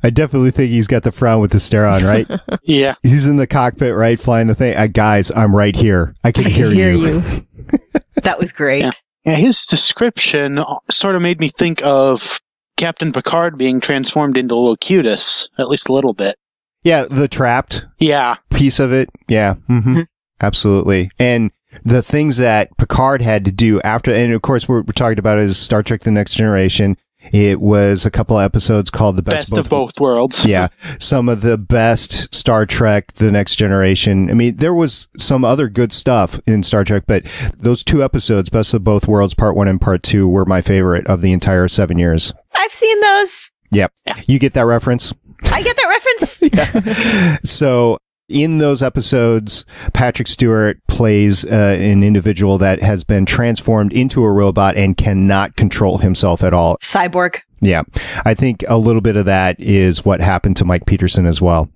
I definitely think he's got the frown with the stare on, right? yeah. He's in the cockpit, right? Flying the thing. Uh, guys, I'm right here. I can hear, hear you. you. That was great. Yeah. Yeah, his description sort of made me think of Captain Picard being transformed into Locutus, at least a little bit. Yeah, the trapped Yeah. piece of it. Yeah. hmm Absolutely. And the things that Picard had to do after, and of course, we're, we're talking about is Star Trek The Next Generation. It was a couple of episodes called The Best, Best, of both worlds. yeah, some of the best Star Trek, The Next Generation. I mean, there was some other good stuff in Star Trek, but those two episodes, Best of Both Worlds, Part One and Part Two, were my favorite of the entire seven years. I've seen those. Yep. You get that reference? I get that reference. So in those episodes, Patrick Stewart plays uh, an individual that has been transformed into a robot and cannot control himself at all. Cyborg. Yeah. I think a little bit of that is what happened to Mike Peterson as well.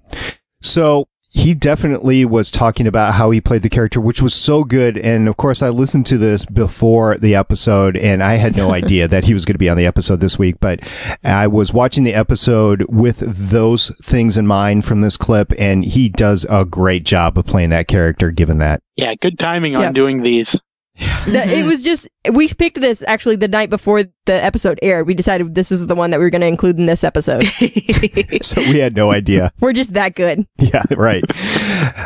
So he definitely was talking about how he played the character, which was so good. And of course, I listened to this before the episode and I had no idea that he was going to be on the episode this week. But I was watching the episode with those things in mind from this clip. And he does a great job of playing that character, given that. Yeah, good timing on doing these. The- it mm-hmm. was just we picked this actually the night before the episode aired. We decided this was the one that we were going to include in this episode. So we had no idea. we're just that good. Yeah, right.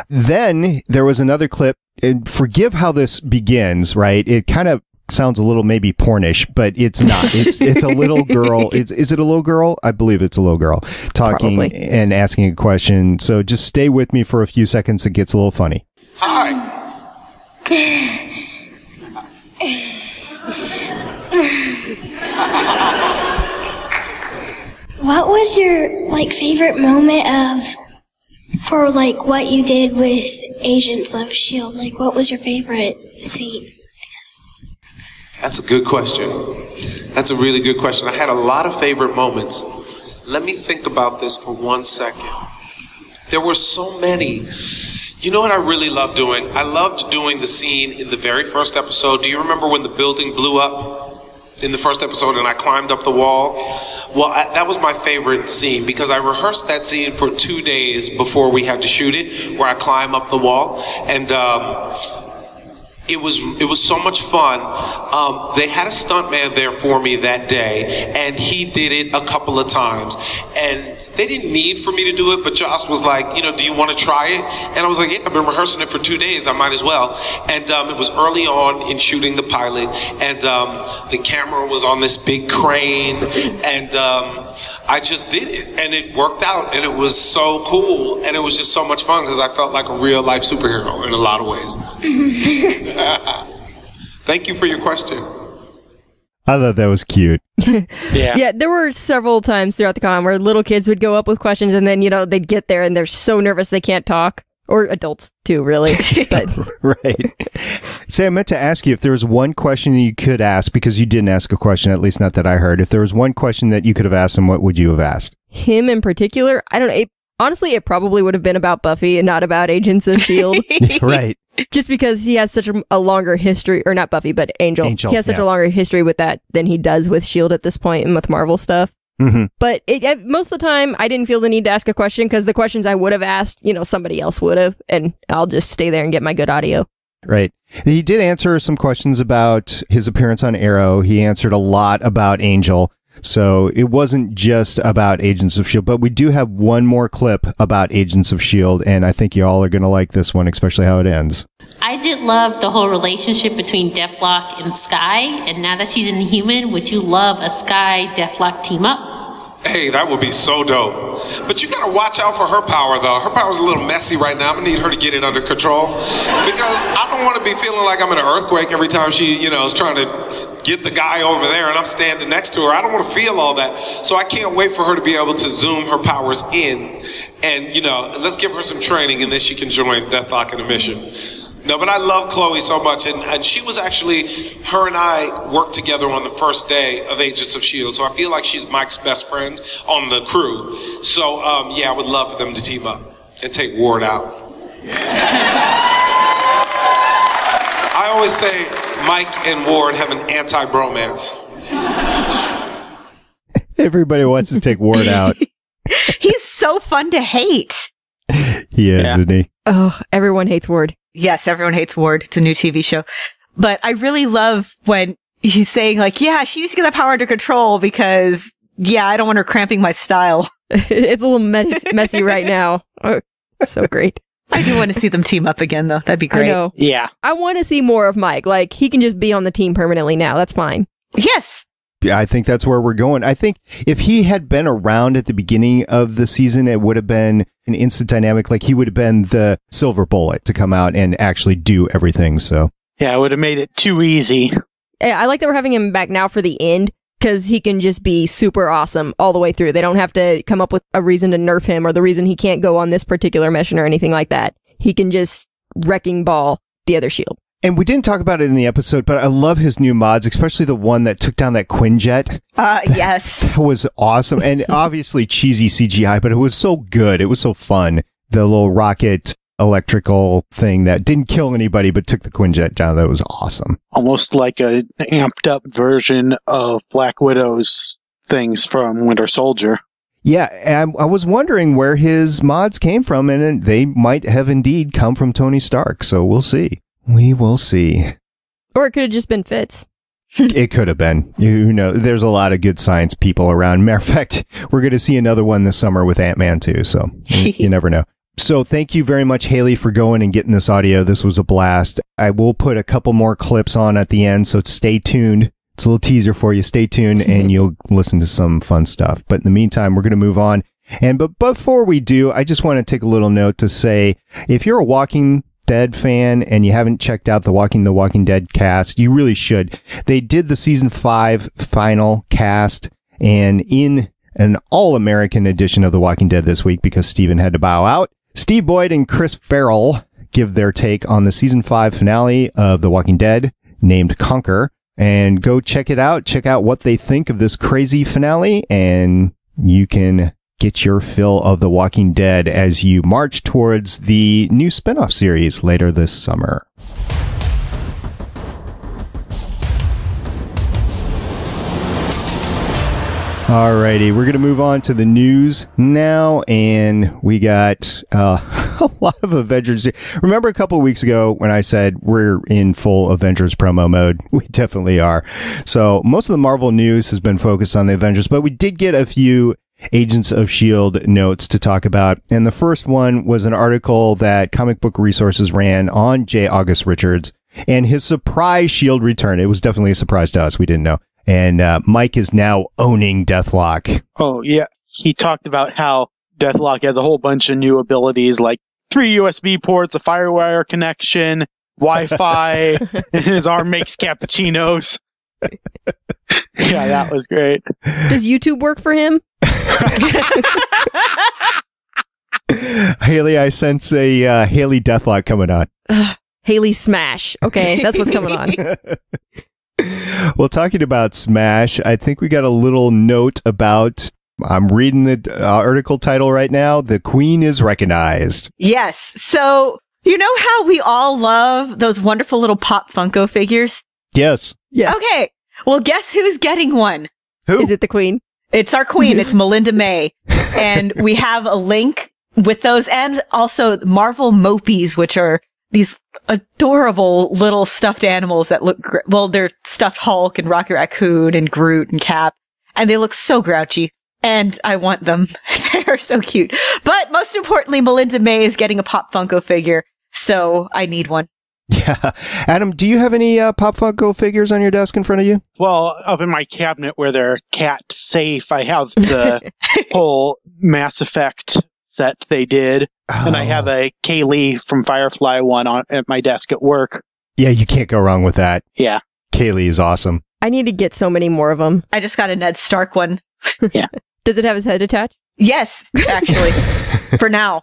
then there was another clip. And forgive how this begins, right? It kind of sounds a little maybe pornish, but it's not. It's it's a little girl. It's is it a little girl? I believe it's a little girl talking Probably. and asking a question. So just stay with me for a few seconds. It gets a little funny. Hi. What was your like favorite moment of for like what you did with Agents of Shield? Like what was your favorite scene? I guess? That's a good question. That's a really good question. I had a lot of favorite moments. Let me think about this for one second. There were so many. You know what I really loved doing? I loved doing the scene in the very first episode. Do you remember when the building blew up in the first episode and I climbed up the wall? Well, I, that was my favorite scene because I rehearsed that scene for two days before we had to shoot it, where I climb up the wall. And um, it was it was so much fun. Um, they had a stuntman there for me that day, and he did it a couple of times. And they didn't need for me to do it, but Joss was like, you know, do you want to try it? And I was like, yeah, I've been rehearsing it for two days. I might as well. And um, it was early on in shooting the pilot, and um, the camera was on this big crane, and um, I just did it, and it worked out, and it was so cool, and it was just so much fun because I felt like a real life superhero in a lot of ways. Thank you for your question. I thought that was cute. Yeah. Yeah, there were several times throughout the con where little kids would go up with questions and then, you know, they'd get there and they're so nervous they can't talk. Or adults too, really. But right. Say, I meant to ask you if there was one question you could ask because you didn't ask a question, at least not that I heard. If there was one question that you could have asked him, what would you have asked? him in particular, I don't know. It, honestly, it probably would have been about Buffy and not about Agents of S.H.I.E.L.D. right. just because he has such a, a longer history, or not Buffy, but Angel. Angel, he has such yeah. a longer history with that than he does with S.H.I.E.L.D. at this point and with Marvel stuff. hmm But it, it- most of the time, I didn't feel the need to ask a question because the questions I would have asked, you know, somebody else would have, and I'll just stay there and get my good audio. Right. He did answer some questions about his appearance on Arrow. He answered a lot about Angel. So it wasn't just about Agents of S.H.I.E.L.D., but we do have one more clip about Agents of S.H.I.E.L.D., and I think you all are going to like this one, especially how it ends. I did love the whole relationship between Deathlok and Skye, and now that she's Inhuman, would you love a Skye Deathlok team up? Hey, that would be so dope. But you gotta watch out for her power, though. Her power's a little messy right now. I'm gonna need her to get it under control. Because I don't wanna be feeling like I'm in an earthquake every time she, you know, is trying to get the guy over there and I'm standing next to her. I don't wanna feel all that. So I can't wait for her to be able to zoom her powers in. And, you know, let's give her some training and then she can join Deathlok in a mission. No, but I love Chloe so much, and, and she was actually, her and I worked together on the first day of Agents of S.H.I.E.L.D., so I feel like she's Mike's best friend on the crew. So, um, yeah, I would love for them to team up and take Ward out. I always say Mike and Ward have an anti bromance. Everybody wants to take Ward out. He's so fun to hate. He is, isn't he? Oh, everyone hates Ward. Yes, everyone hates Ward. It's a new TV show. But I really love when he's saying like, yeah, she needs to get that power under control because yeah, I don't want her cramping my style. it's a little mess- messy right now. Oh, so great. I do want to see them team up again though. That'd be I great. know. Yeah. I want to see more of Mike. Like, he can just be on the team permanently now. That's fine. Yes. Yeah, I think that's where we're going. I think if he had been around at the beginning of the season, it would have been an instant dynamic. Like he would have been the silver bullet to come out and actually do everything. So Yeah, it would have made it too easy. I like that we're having him back now for the end because he can just be super awesome all the way through. They don't have to come up with a reason to nerf him or the reason he can't go on this particular mission or anything like that. He can just wrecking ball the other shield. And we didn't talk about it in the episode, but I love his new mods, especially the one that took down that Quinjet. Uh, yes. That was awesome. And obviously cheesy CGI, but it was so good. It was so fun. The little rocket electrical thing that didn't kill anybody, but took the Quinjet down. That was awesome. Almost like a amped up version of Black Widow's things from Winter Soldier. Yeah, and I was wondering where his mods came from, and they might have indeed come from Tony Stark. So we'll see. We will see. Or it could have just been Fitz. it could have been. You know, there's a lot of good science people around. Matter of fact, we're going to see another one this summer with Ant Man too. So you, you never know. So thank you very much, Haley, for going and getting this audio. This was a blast. I will put a couple more clips on at the end, so stay tuned. It's a little teaser for you. Stay tuned and you'll listen to some fun stuff. But in the meantime, we're going to move on. And but before we do, I just want to take a little note to say if you're a Walking Dead fan and you haven't checked out the Walking the Walking Dead cast, you really should. They did the season 5 final cast and in an all-American edition of The Walking Dead this week because Steven had to bow out. Steve Boyd and Chris Farrell give their take on the season 5 finale of The Walking Dead named Conquer and go check it out. Check out what they think of this crazy finale and you can get your fill of The Walking Dead as you march towards the new spin-off series later this summer. Alrighty, we're going to move on to the news now, and we got uh, a lot of Avengers. Remember a couple weeks ago when I said we're in full Avengers promo mode? We definitely are. So most of the Marvel news has been focused on the Avengers, but we did get a few Agents of S.H.I.E.L.D. Notes to talk about. And the first one was an article that Comic Book Resources ran on J. August Richards and his surprise S.H.I.E.L.D. return. It was definitely a surprise to us. We didn't know. And uh, Mike is now owning Deathlok. Oh yeah, he talked about how Deathlok has a whole bunch of new abilities like three USB ports, a FireWire connection, Wi-Fi, and his arm makes cappuccinos. yeah, that was great. Does YouTube work for him? Haley, I sense a uh, Haley Deathlok coming on. Haley Smash. Okay, that's what's coming on. well, talking about Smash, I think we got a little note about. I'm reading the uh, article title right now. The Queen is recognized. Yes. So, you know how we all love those wonderful little pop Funko figures? Yes. Yes. Okay. Well, guess who's getting one? Who? Is it the Queen? It's our queen. it's Melinda May. And we have a link with those and also Marvel Mopeez, which are these adorable little stuffed animals that look, gr- well, they're stuffed Hulk and Rocky Raccoon and Groot and Cap. And they look so grouchy. And I want them. They're so cute. But most importantly, Melinda May is getting a Pop Funko figure. So I need one. Yeah. Adam, do you have any uh, Pop Funko figures on your desk in front of you? Well, up in my cabinet where they're cat safe, I have the whole Mass Effect set they did, and I have a Kaylee from Firefly one on at my desk at work. Yeah, you can't go wrong with that. Yeah. Kaylee is awesome. I need to get so many more of them. I just got a Ned Stark one. yeah. Does it have his head attached? Yes, actually, for now.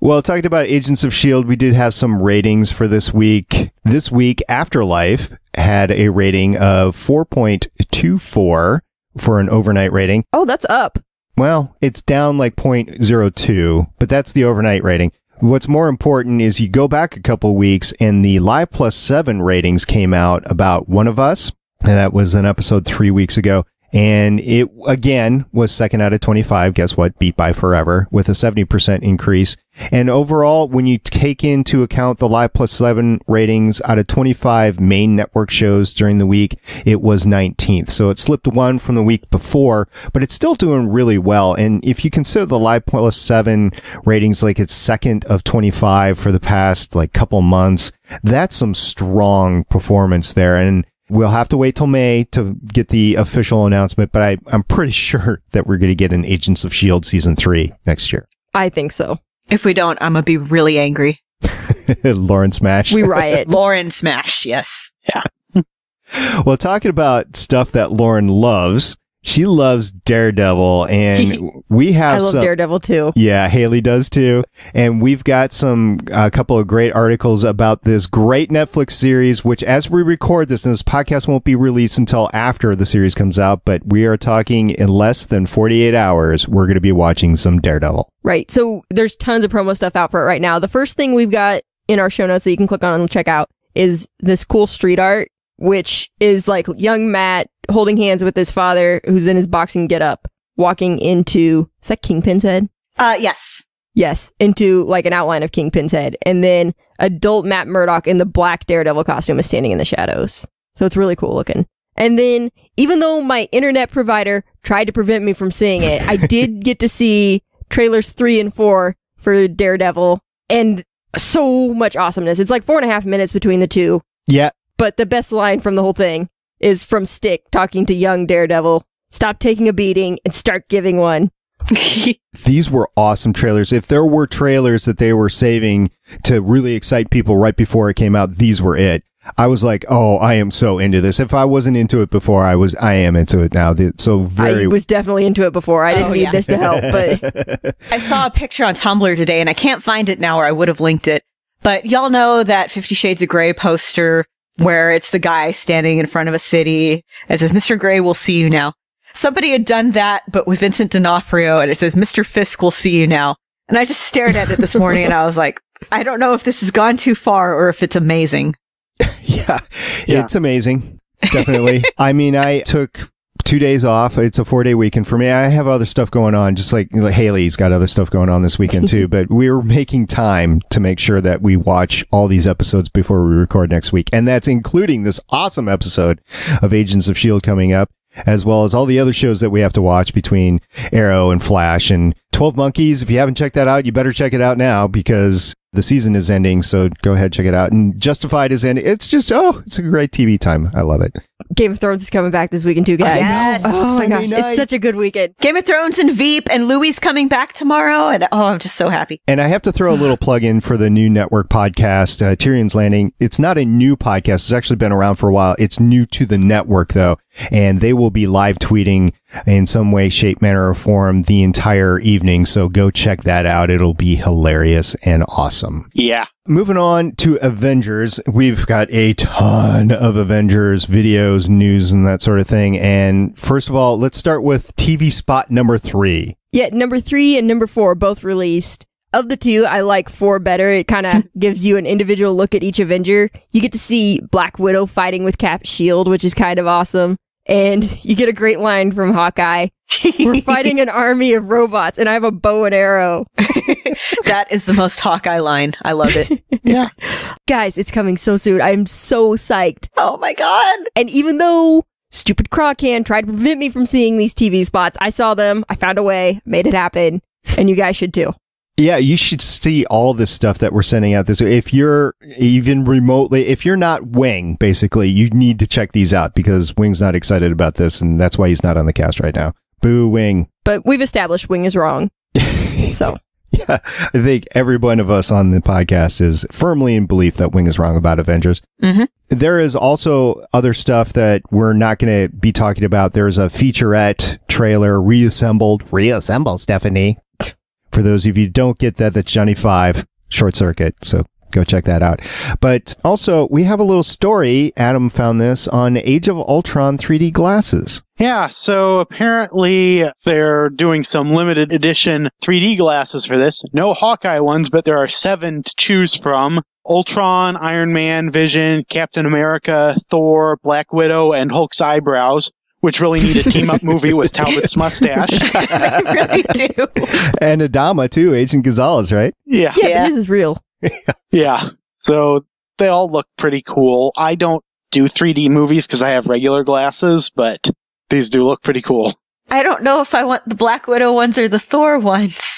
Well, talking about Agents of S.H.I.E.L.D., we did have some ratings for this week. This week, Afterlife had a rating of 4.24 for an overnight rating. Oh, that's up. Well, it's down like 0.02, but that's the overnight rating. What's more important is you go back a couple weeks and the Live Plus 7 ratings came out about One of Us. And that was an episode three weeks ago. And it again was second out of 25. Guess what? Beat by forever with a 70% increase. And overall, when you take into account the Live Plus 7 ratings out of 25 main network shows during the week, it was 19th. So it slipped one from the week before, but it's still doing really well. And if you consider the Live Plus 7 ratings like it's second of 25 for the past like couple months, that's some strong performance there. And We'll have to wait till May to get the official announcement, but I, I'm pretty sure that we're going to get an Agents of S.H.I.E.L.D. season three next year. I think so. If we don't, I'm going to be really angry. Lauren Smash. We riot. Lauren Smash, yes. Yeah. well, talking about stuff that Lauren loves, she loves Daredevil, and we have. I love some, Daredevil too. Yeah, Haley does too, and we've got some a couple of great articles about this great Netflix series. Which, as we record this, and this podcast won't be released until after the series comes out, but we are talking in less than forty eight hours. We're going to be watching some Daredevil. Right. So there's tons of promo stuff out for it right now. The first thing we've got in our show notes that you can click on and check out is this cool street art, which is like young Matt holding hands with his father, who's in his boxing getup, walking into is that Kingpin's head? Uh, yes. Yes, into like an outline of Kingpin's head, and then adult Matt Murdock in the black Daredevil costume is standing in the shadows. So it's really cool looking. And then, even though my internet provider tried to prevent me from seeing it, I did get to see trailers three and four for Daredevil, and so much awesomeness. It's like four and a half minutes between the two. Yeah. But the best line from the whole thing is from Stick talking to young Daredevil. Stop taking a beating and start giving one. These were awesome trailers. If there were trailers that they were saving to really excite people right before it came out, these were it. I was like, "Oh, I am so into this." If I wasn't into it before, I was. I am into it now. So very. I was definitely into it before. I didn't Oh, need yeah. this to help, but I saw a picture on Tumblr today and I can't find it now or I would have linked it. But y'all know that Fifty Shades of Grey poster where it's the guy standing in front of a city and says, Mr. Grey, we'll see you now. Somebody had done that, but with Vincent D'Onofrio and it says, Mr. Fisk, we'll see you now. And I just stared at it this morning and I was like, I don't know if this has gone too far or if it's amazing. yeah, it's amazing. Definitely. I mean, I took two days off. It's a four day weekend for me. I have other stuff going on, just like, like Haley's got other stuff going on this weekend too. but we're making time to make sure that we watch all these episodes before we record next week. And that's including this awesome episode of Agents of S.H.I.E.L.D. coming up. as well as all the other shows that we have to watch between Arrow and Flash and 12 Monkeys. If you haven't checked that out, you better check it out now because the season is ending. So go ahead, check it out. And Justified is ending. It's just, oh, it's a great TV time. I love it. Game of Thrones is coming back this weekend too, guys. Yes. Oh my gosh, night. it's such a good weekend. Game of Thrones and Veep and Louis coming back tomorrow. And oh, I'm just so happy. And I have to throw a little plug in for the new network podcast, uh, Tyrion's Landing. It's not a new podcast. It's actually been around for a while. It's new to the network though. And they will be live tweeting in some way, shape, manner, or form the entire evening. So go check that out. It'll be hilarious and awesome. Yeah. Moving on to Avengers, we've got a ton of Avengers videos, news, and that sort of thing. And first of all, let's start with TV spot number three. Yeah, number three and number four both released. Of the two, I like four better. It kind of gives you an individual look at each Avenger. You get to see Black Widow fighting with Cap Shield, which is kind of awesome. And you get a great line from Hawkeye. We're fighting an army of robots, and I have a bow and arrow. That is the most Hawkeye line. I love it. Yeah. Guys, it's coming so soon. I'm so psyched. oh my God. And even though stupid Croccan tried to prevent me from seeing these TV spots, I saw them. I found a way, made it happen, and you guys should too. Yeah, you should see all this stuff that we're sending out this. If you're even remotely, if you're not Wing, basically, you need to check these out because Wing's not excited about this, and that's why he's not on the cast right now. Boo, Wing. But we've established Wing is wrong. so Yeah, I think every one of us on the podcast is firmly in belief that Wing is wrong about Avengers. Mhm. There is also other stuff that we're not going to be talking about. There's a featurette trailer reassembled, reassembled, Stephanie. For those of you don't get that, that's Johnny Five Short Circuit. So go check that out. But also, we have a little story. Adam found this on Age of Ultron 3D glasses. Yeah, so apparently they're doing some limited edition 3D glasses for this. No Hawkeye ones, but there are seven to choose from. Ultron, Iron Man, Vision, Captain America, Thor, Black Widow, and Hulk's eyebrows, which really need a team up movie with Talbot's mustache. I really do. And Adama, too, Agent Gonzales, right? Yeah. yeah, Yeah. but his is real. Yeah. So they all look pretty cool. I don't do 3D movies because I have regular glasses, but these do look pretty cool. I don't know if I want the Black Widow ones or the Thor ones.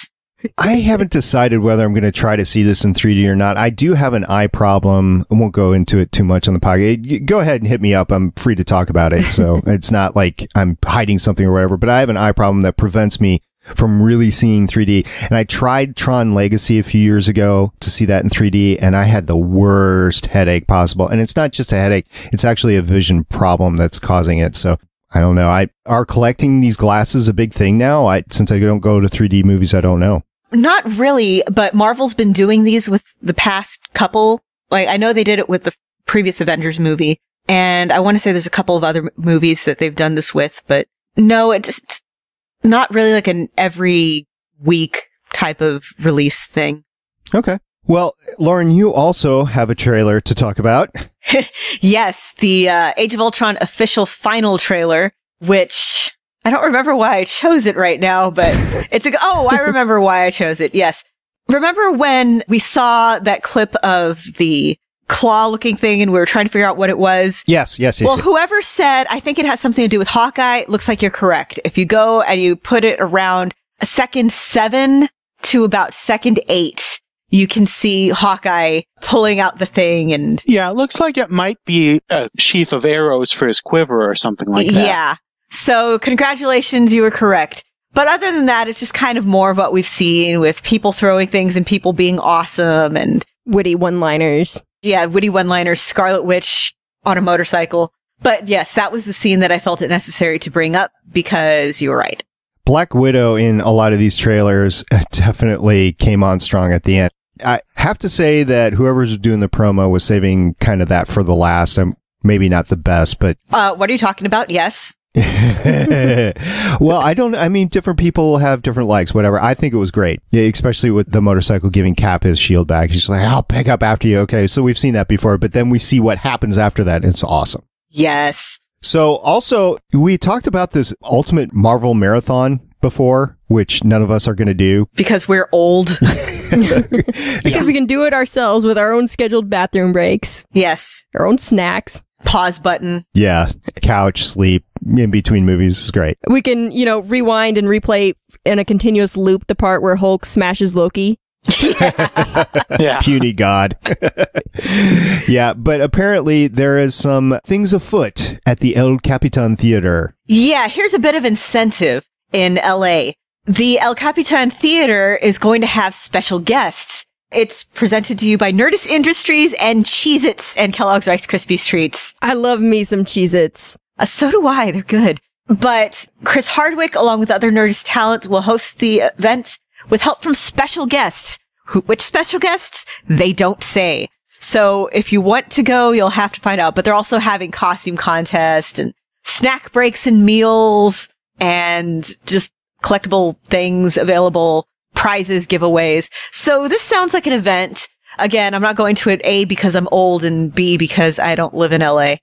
I haven't decided whether I'm going to try to see this in 3D or not. I do have an eye problem. I won't go into it too much on the podcast. Go ahead and hit me up. I'm free to talk about it. So it's not like I'm hiding something or whatever, but I have an eye problem that prevents me from really seeing 3D. And I tried Tron Legacy a few years ago to see that in 3D and I had the worst headache possible. And it's not just a headache. It's actually a vision problem that's causing it. So I don't know. I are collecting these glasses a big thing now. I, since I don't go to 3D movies, I don't know. Not really, but Marvel's been doing these with the past couple. Like, I know they did it with the previous Avengers movie, and I want to say there's a couple of other movies that they've done this with, but no, it's, it's not really like an every week type of release thing. Okay. Well, Lauren, you also have a trailer to talk about. Yes, the uh, Age of Ultron official final trailer, which I don't remember why I chose it right now, but it's a, oh, I remember why I chose it. Yes. Remember when we saw that clip of the claw looking thing and we were trying to figure out what it was? Yes, yes, yes. Well, yes. whoever said, I think it has something to do with Hawkeye, looks like you're correct. If you go and you put it around a second seven to about second eight, you can see Hawkeye pulling out the thing and Yeah, it looks like it might be a sheath of arrows for his quiver or something like that. Yeah. So congratulations, you were correct. But other than that, it's just kind of more of what we've seen with people throwing things and people being awesome and Witty one liners. yeah, witty one-liners, Scarlet Witch on a motorcycle. But yes, that was the scene that I felt it necessary to bring up because you were right. Black Widow in a lot of these trailers definitely came on strong at the end. I have to say that whoever's doing the promo was saving kind of that for the last. Um, maybe not the best, but Uh, what are you talking about? Yes. well, I don't. I mean, different people have different likes. Whatever. I think it was great, yeah, especially with the motorcycle giving Cap his shield back. He's like, "I'll pick up after you." Okay, so we've seen that before, but then we see what happens after that. And it's awesome. Yes. So also, we talked about this Ultimate Marvel Marathon before, which none of us are going to do. Because we're old. Because we can do it ourselves with our own scheduled bathroom breaks, yes. our own snacks. Pause button. Yeah, couch, sleep, in between movies is great. We can, you know, rewind and replay in a continuous loop the part where Hulk smashes Loki. Yeah. Puny god. yeah, but apparently there is some things afoot at the El Capitan Theater. Yeah, here's a bit of incentive in LA. The El Capitan Theater is going to have special guests. It's presented to you by Nerdist Industries and Cheez-Its and Kellogg's Rice Krispies Treats. I love me some Cheez-Its. Uh, so do I. They're good. But Chris Hardwick, along with other Nerdist talent, will host the event with help from special guests. Who, which special guests? They don't say. So if you want to go, you'll have to find out. But they're also having costume contests and snack breaks and meals and just collectible things available, prizes, giveaways. So this sounds like an event. Again, I'm not going to it A because I'm old and B because I don't live in LA.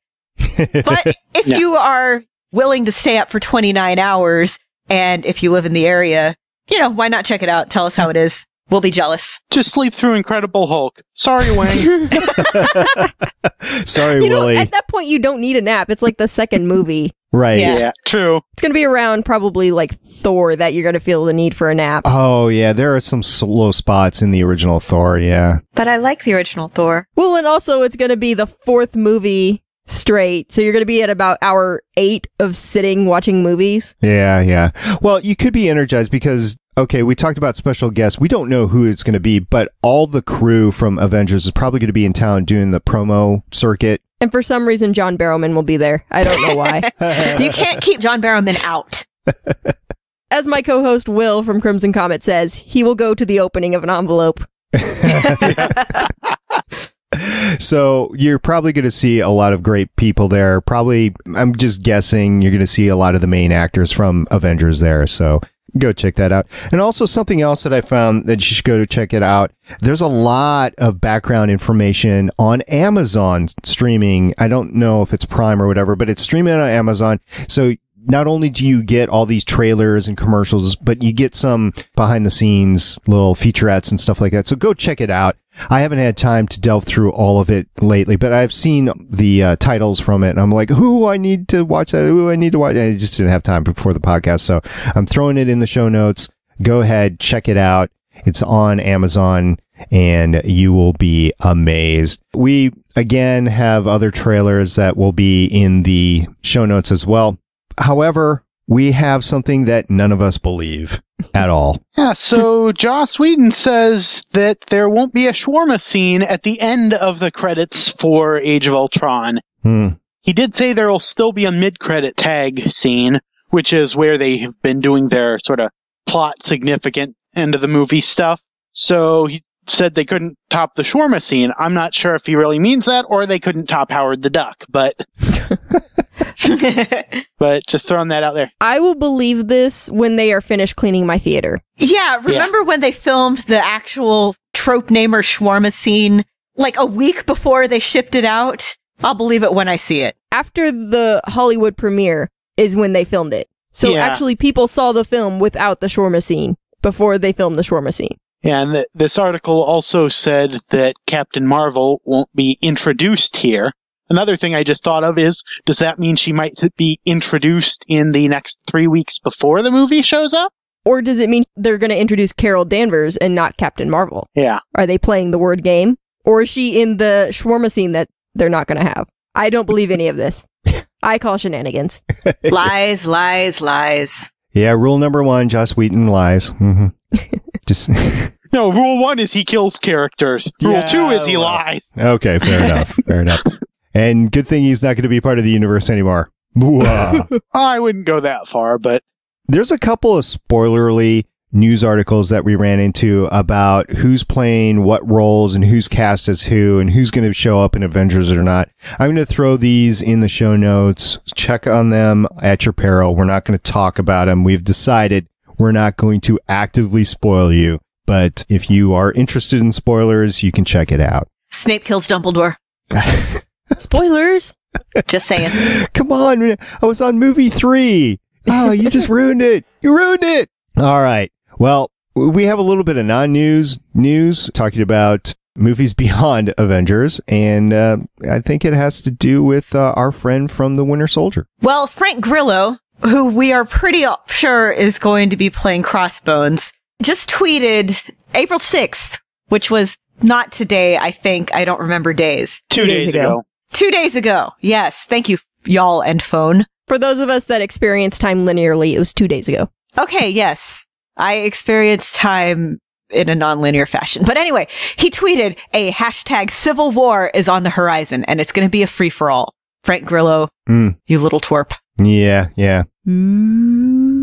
But if Yeah. you are willing to stay up for 29 hours and if you live in the area, you know, why not check it out? Tell us how it is. We'll be jealous. Just sleep through Incredible Hulk. Sorry, Wayne. Sorry, You know, Willie. at that point, you don't need a nap. It's like the second movie. Right. Yeah. yeah, true. It's going to be around probably like Thor that you're going to feel the need for a nap. Oh, yeah, there are some slow spots in the original Thor, yeah. But I like the original Thor. Well, and also it's going to be the fourth movie straight. So you're going to be at about hour eight of sitting watching movies. Yeah, yeah. Well, you could be energized because okay, we talked about special guests. We don't know who it's going to be, but all the crew from Avengers is probably going to be in town doing the promo circuit. And for some reason, John Barrowman will be there. I don't know why. You can't keep John Barrowman out. As my co host Will from Crimson Comet says, he will go to the opening of an envelope. So you're probably going to see a lot of great people there. Probably, I'm just guessing you're going to see a lot of the main actors from Avengers there. So go check that out. And also something else that I found that you should go to check it out. There's a lot of background information on Amazon streaming. I don't know if it's Prime or whatever, but it's streaming on Amazon. So not only do you get all these trailers and commercials, but you get some behind the scenes little featurettes and stuff like that. So go check it out. I haven't had time to delve through all of it lately, but I've seen the uh, titles from it and I'm like, ooh, I need to watch that. Ooh, I need to watch it. I just didn't have time before the podcast. So I'm throwing it in the show notes. Go ahead, check it out. It's on Amazon and you will be amazed. We again have other trailers that will be in the show notes as well. However, we have something that none of us believe at all. Yeah, so Joss Whedon says that there won't be a shawarma scene at the end of the credits for Age of Ultron. Hmm. He did say there will still be a mid-credit tag scene, which is where they have been doing their sort of plot significant end of the movie stuff. So he said they couldn't top the shawarma scene. I'm not sure if he really means that or they couldn't top Howard the Duck, but but just throwing that out there. I will believe this when they are finished cleaning my theater. Yeah, remember when they filmed the actual trope namer shawarma scene like a week before they shipped it out? I'll believe it when I see it. After the Hollywood premiere is when they filmed it. So Yeah. actually, people saw the film without the shawarma scene before they filmed the shawarma scene. Yeah, and th- this article also said that Captain Marvel won't be introduced here. Another thing I just thought of is, does that mean she might be introduced in the next three weeks before the movie shows up? Or does it mean they're going to introduce Carol Danvers and not Captain Marvel? Yeah. Are they playing the word game? Or is she in the shawarma scene that they're not going to have? I don't believe any of this. I call shenanigans. lies, lies, lies. Yeah, rule number one: Joss Whedon lies. hmm Just No, rule one is he kills characters. Rule Yeah, two is he well. lies. okay, fair enough. Fair enough. And good thing he's not going to be part of the universe anymore. I wouldn't go that far, but There's a couple of spoilerly news articles that we ran into about who's playing what roles and who's cast as who and who's going to show up in Avengers or not. I'm going to throw these in the show notes. Check on them at your peril. We're not going to talk about them. We've decided we're not going to actively spoil you. But if you are interested in spoilers, you can check it out. Snape kills Dumbledore. Spoilers. Just saying. Come on, I was on movie three. Oh, you just ruined it. You ruined it. All right. Well, we have a little bit of non-news news talking about movies beyond Avengers, and uh, I think it has to do with uh, our friend from The Winter Soldier. Well, Frank Grillo, who we are pretty sure is going to be playing Crossbones, just tweeted April 6th, which was not today, I think. I don't remember days. Two, days, ago. Two days ago. Yes. Thank you, y'all and phone. For those of us that experience time linearly, it was two days ago. Okay, yes. I experienced time in a nonlinear fashion. But anyway, he tweeted a hashtag civil war is on the horizon and it's going to be a free for all. Frank Grillo, Mm. you little twerp. Yeah, yeah.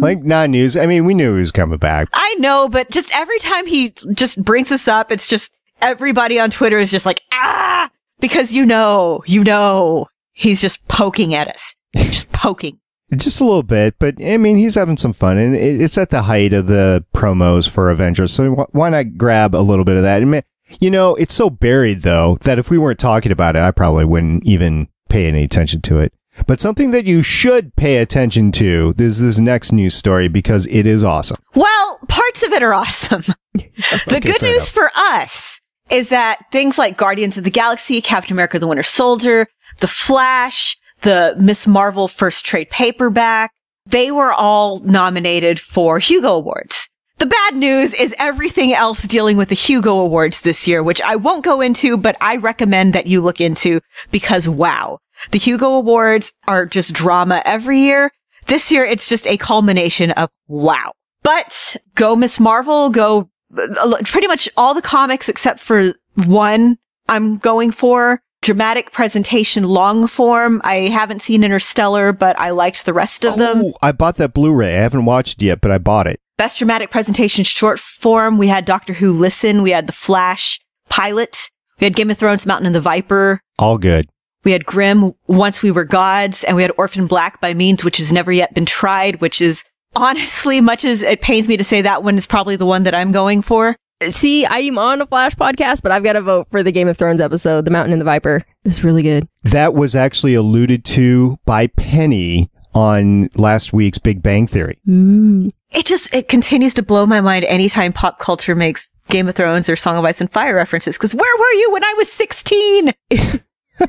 Like not news. I mean, we knew he was coming back. I know, but just every time he just brings this up, it's just everybody on Twitter is just like, ah, because you know, you know, he's just poking at us. Just poking. Just a little bit, but I mean, he's having some fun, and it's at the height of the promos for Avengers. So why not grab a little bit of that? I mean, you know, it's so buried though that if we weren't talking about it, I probably wouldn't even pay any attention to it. But something that you should pay attention to is this next news story because it is awesome. Well, parts of it are awesome. the Okay, good news enough. for us is that things like Guardians of the Galaxy, Captain America the Winter Soldier, The Flash, the Miss Marvel first trade paperback, they were all nominated for Hugo Awards. The bad news is everything else dealing with the Hugo Awards this year, which I won't go into, but I recommend that you look into because wow. The Hugo Awards are just drama every year. This year, it's just a culmination of wow. But go Miss Marvel, go uh, pretty much all the comics except for one I'm going for. Dramatic presentation long form. I haven't seen Interstellar, but I liked the rest of them. Oh, I bought that Blu-ray. I haven't watched it yet, but I bought it. Best dramatic presentation short form. We had Doctor Who Listen. We had The Flash pilot. We had Game of Thrones Mountain and the Viper. All good. We had Grimm Once We Were Gods, and we had Orphan Black by means which has never yet been tried, which is honestly, much as it pains me to say that one is probably the one that I'm going for. See, I'm on a Flash podcast, but I've got to vote for the Game of Thrones episode, The Mountain and the Viper. It was really good. That was actually alluded to by Penny on last week's Big Bang Theory. It just, it continues to blow my mind anytime pop culture makes Game of Thrones or Song of Ice and Fire references. Cause where were you when I was 16?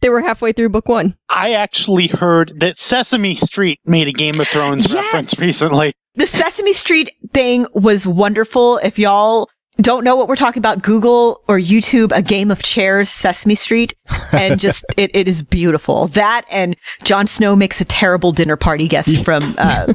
They were halfway through book one. I actually heard that Sesame Street made a Game of Thrones reference recently. The Sesame Street thing was wonderful. If y'all don't know what we're talking about, Google or YouTube a game of chairs, Sesame Street, and just it, it is beautiful. That and Jon Snow makes a terrible dinner party guest from uh,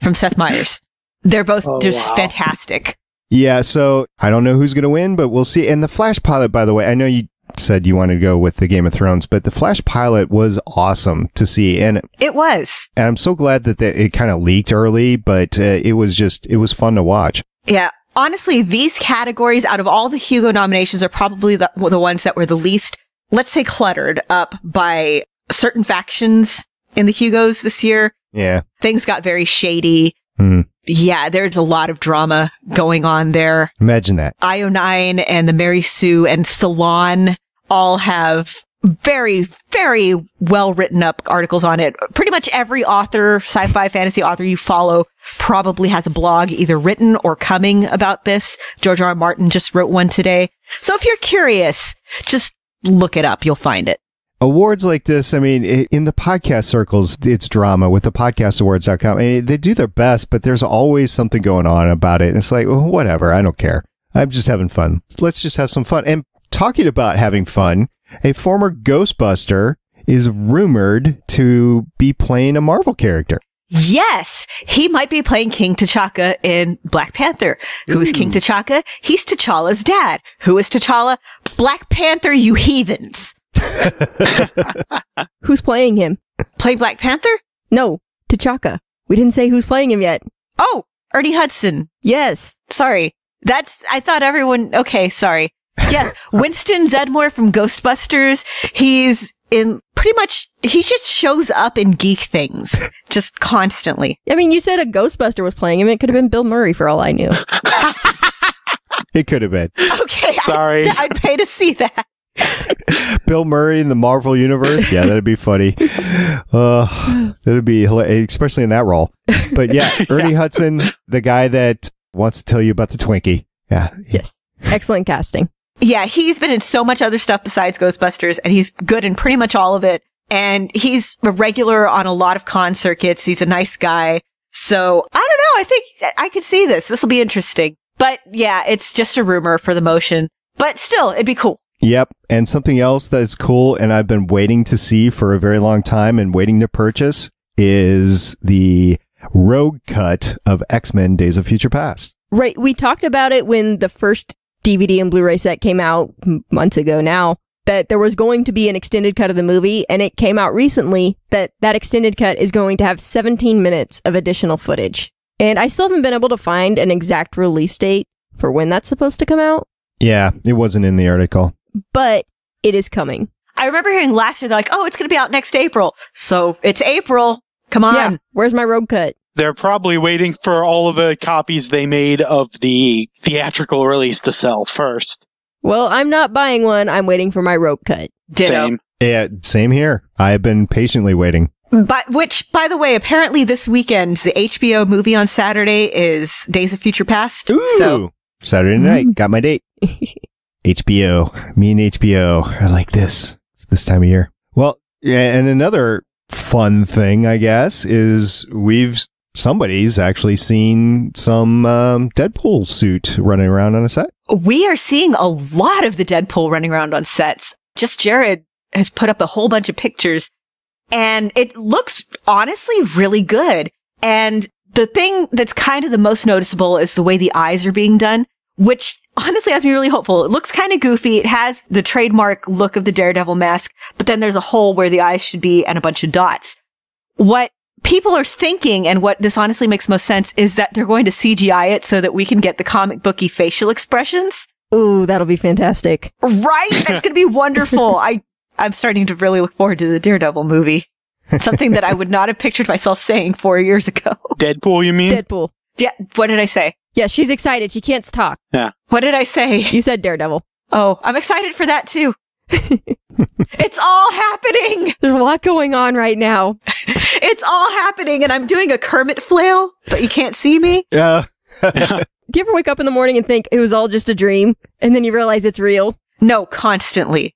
from Seth Meyers. They're both Oh, just wow. fantastic. Yeah, so I don't know who's going to win, but we'll see. And the Flash pilot, by the way, I know you said you wanted to go with the Game of Thrones, but the Flash pilot was awesome to see. And, It was. and I'm so glad that the, it kind of leaked early, but uh, it was just, it was fun to watch. Yeah. Honestly, these categories out of all the Hugo nominations are probably the, the ones that were the least, let's say, cluttered up by certain factions in the Hugos this year. Yeah. Things got very shady. Hmm. Yeah, there's a lot of drama going on there. Imagine that. Io9 and the Mary Sue and Salon all have very, very well written up articles on it. Pretty much every author, sci-fi fantasy author you follow probably has a blog either written or coming about this. George R. R. Martin just wrote one today. So if you're curious, just look it up. You'll find it. Awards like this, I mean, in the podcast circles, it's drama with the podcastawards.com. I mean, they do their best, but there's always something going on about it. And it's like, well, whatever. I don't care. I'm just having fun. Let's just have some fun. And talking about having fun, a former Ghostbuster is rumored to be playing a Marvel character. Yes, he might be playing King T'Chaka in Black Panther. Who is King hmm. T'Chaka? He's T'Challa's dad. Who is T'Challa? Black Panther, you heathens. Who's playing him? Play Black Panther? No, T'Chaka. We didn't say who's playing him yet. Oh, Ernie Hudson. Yes. Sorry. That's, I thought everyone, okay, sorry. Yes, Winston Zeddemore from Ghostbusters. He's in pretty much, he just shows up in geek things just constantly. I mean, you said a Ghostbuster was playing him. It could have been Bill Murray for all I knew. It could have been. Okay. Sorry. I'd, I'd pay to see that. Bill Murray in the Marvel universe. Yeah, that'd be funny. Uh, that'd be hilarious, especially in that role. But yeah, Ernie Hudson, the guy that wants to tell you about the Twinkie. Yeah. Yes. Excellent casting. Yeah, he's been in so much other stuff besides Ghostbusters, and he's good in pretty much all of it. And he's a regular on a lot of con circuits. He's a nice guy. So I don't know. I think I could see this. This will be interesting. But yeah, it's just a rumor for the motion. But still, it'd be cool. Yep. And something else that's cool and I've been waiting to see for a very long time and waiting to purchase is the rogue cut of X-Men Days of Future Past. Right. We talked about it when the first DVD and Blu-ray set came out months ago now that there was going to be an extended cut of the movie and it came out recently that that extended cut is going to have 17 minutes of additional footage. And I still haven't been able to find an exact release date for when that's supposed to come out, Yeah, it wasn't in the article. but it is coming. I remember hearing last year, they're like, oh, it's going to be out next April. So it's April. Come on. Yeah. Where's my rogue cut? They're probably waiting for all of the copies they made of the theatrical release to sell first. Well, I'm not buying one. I'm waiting for my rogue cut. Ditto. Same. Yeah, same here. I have been patiently waiting. But which, by the way, apparently this weekend, the HBO movie on Saturday is Days of Future Past. Ooh, So Saturday night, mm. got my date. HBO. Me and HBO are like this. It's this time of year. Well, yeah, and another fun thing, I guess, is we've somebody's actually seen some um, Deadpool suit running around on a set. we are seeing a lot of the Deadpool running around on sets. Just Jared has put up a whole bunch of pictures and it looks honestly really good. And the thing that's kind of the most noticeable is the way the eyes are being done, which honestly has me really hopeful. It looks kind of goofy. It has the trademark look of the Daredevil mask, but then there's a hole where the eyes should be and a bunch of dots. What people are thinking and what this honestly makes most sense is that they're going to CGI it so that we can get the comic booky facial expressions. Ooh, that'll be fantastic. Right? That's going to be wonderful. I, I'm starting to really look forward to the Daredevil movie. Something that I would not have pictured myself saying four years ago. Deadpool, you mean? Deadpool. Yeah. What did I say? Yeah, she's excited. She can't talk. yeah. What did I say? You said Daredevil. Oh, I'm excited for that too. it's all happening. There's a lot going on right now. It's all happening. And I'm doing a Kermit flail, but you can't see me. Yeah. Do you ever wake up in the morning and think it was all just a dream? And then you realize it's real? No, constantly.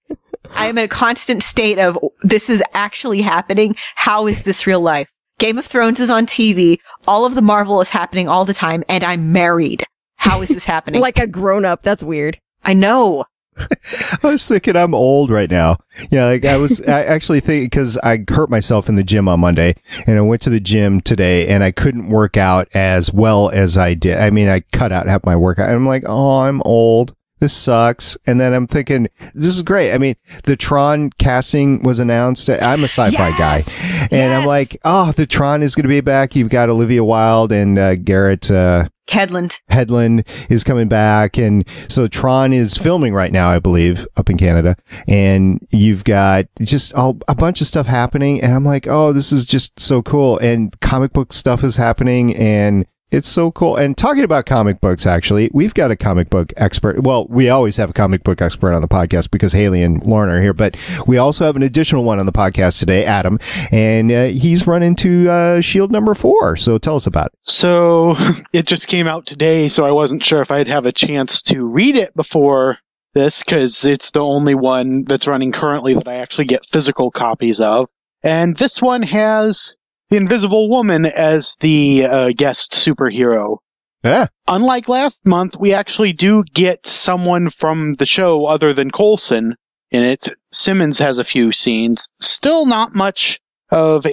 I am in a constant state of this is actually happening. How is this real life? Game of Thrones is on TV. All of the Marvel is happening all the time, and I'm married. How is this happening? Like a grown up. That's weird. I know. I was thinking I'm old right now. Yeah, like I was I actually think because I hurt myself in the gym on Monday and I went to the gym today and I couldn't work out as well as I did. I mean, I cut out half my workout. And I'm like, oh, I'm old. This sucks. And then I'm thinking, this is great. I mean, the Tron casting was announced. I'm a sci-fi guy. And I'm like, oh, the Tron is going to be back. You've got Olivia Wilde and uh, Garrett, uh, Hedlund. Hedlund is coming back. And so Tron is filming right now, I believe, up in Canada. And you've got just all, a bunch of stuff happening. And I'm like, oh, this is just so cool. And comic book stuff is happening. And it's so cool. And talking about comic books, actually, we've got a comic book expert. Well, we always have a comic book expert on the podcast because Haley and Lauren are here, but we also have an additional one on the podcast today, Adam, and uh, he's run into uh, Shield number four. So tell us about it. So it just came out today, so I wasn't sure if I'd have a chance to read it before this because it's the only one that's running currently that I actually get physical copies of. And this one has the Invisible Woman as the uh, guest superhero. Yeah. Unlike last month, we actually do get someone from the show other than Coulson in it. Simmons has a few scenes. Still not much of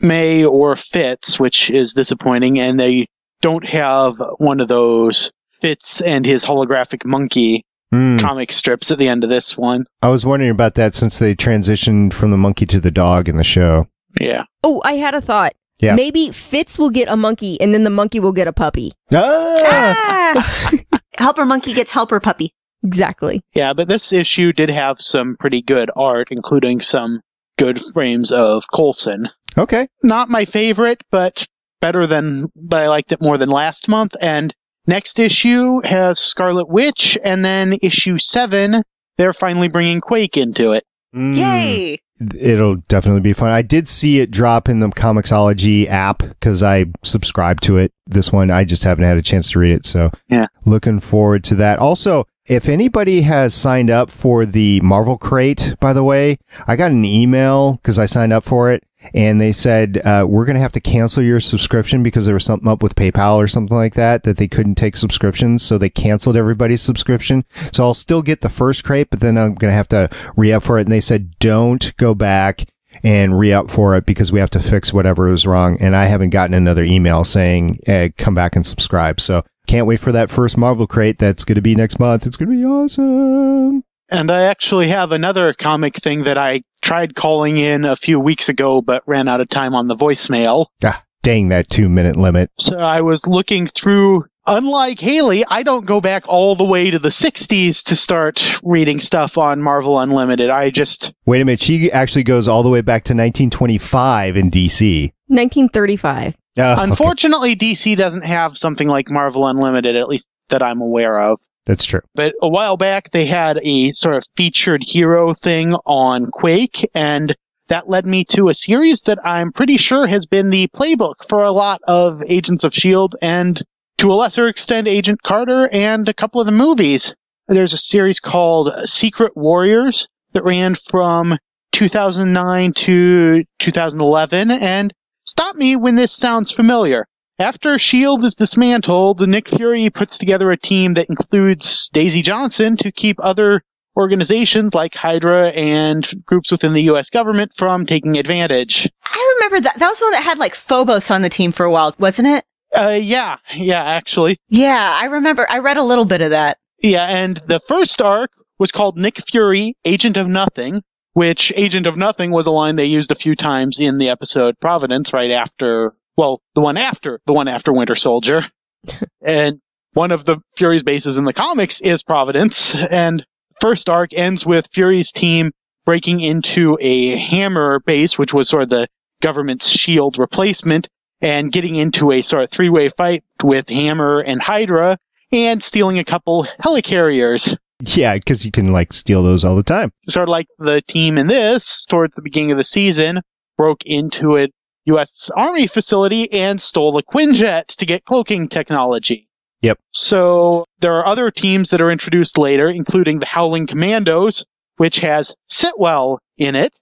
May or Fitz, which is disappointing, and they don't have one of those Fitz and his holographic monkey Hmm. comic strips at the end of this one. I was wondering about that since they transitioned from the monkey to the dog in the show. Yeah. Oh, I had a thought. Yeah. Maybe Fitz will get a monkey and then the monkey will get a puppy. Ah! helper monkey gets helper puppy. Exactly. Yeah, but this issue did have some pretty good art, including some good frames of Coulson. Okay. Not my favorite, but better than, but I liked it more than last month. And next issue has Scarlet Witch, and then issue seven, they're finally bringing Quake into it. Mm. Yay! It'll definitely be fun. I did see it drop in the Comixology app because I subscribe to it. This one, I just haven't had a chance to read it. So, Yeah. looking forward to that. Also, If anybody has signed up for the Marvel Crate, by the way, I got an email because I signed up for it and they said, uh, we're going to have to cancel your subscription because there was something up with PayPal or something like that, that they couldn't take subscriptions. So they canceled everybody's subscription. So I'll still get the first crate, but then I'm going to have to re up for it. And they said, don't go back and re up for it because we have to fix whatever was wrong. And I haven't gotten another email saying, hey, come back and subscribe. So can't wait for that first Marvel crate. That's going to be next month. It's going to be awesome. And I actually have another comic thing that I tried calling in a few weeks ago, but ran out of time on the voicemail. Ah, dang that two minute limit. So I was looking through. Unlike Haley, I don't go back all the way to the 60s to start reading stuff on Marvel Unlimited. I just. Wait a minute. She actually goes all the way back to 1925 in DC. 1935. Oh, okay. Unfortunately, DC doesn't have something like Marvel Unlimited, at least that I'm aware of. That's true. But a while back, they had a sort of featured hero thing on Quake, and that led me to a series that I'm pretty sure has been the playbook for a lot of Agents of S.H.I.E.L.D. and to a lesser extent, Agent Carter and a couple of the movies. There's a series called Secret Warriors that ran from 2009 to 2011, and stop me when this sounds familiar. After S.H.I.E.L.D. is dismantled, Nick Fury puts together a team that includes Daisy Johnson to keep other organizations like Hydra and groups within the U.S. government from taking advantage. I remember that. That was the one that had like Phobos on the team for a while, wasn't it? Uh, yeah, yeah, actually. Yeah, I remember. I read a little bit of that. Yeah, and the first arc was called Nick Fury, Agent of Nothing, which Agent of Nothing was a line they used a few times in the episode Providence right after well, the one after, the one after Winter Soldier. and one of the Fury's bases in the comics is Providence. And first arc ends with Fury's team breaking into a Hammer base, which was sort of the government's shield replacement, and getting into a sort of three way fight with Hammer and Hydra and stealing a couple helicarriers. Yeah, because you can like steal those all the time. Sort of like the team in this, towards the beginning of the season, broke into it U.S. Army facility and stole a Quinjet to get cloaking technology. Yep. So there are other teams that are introduced later, including the Howling Commandos, which has Sitwell in it,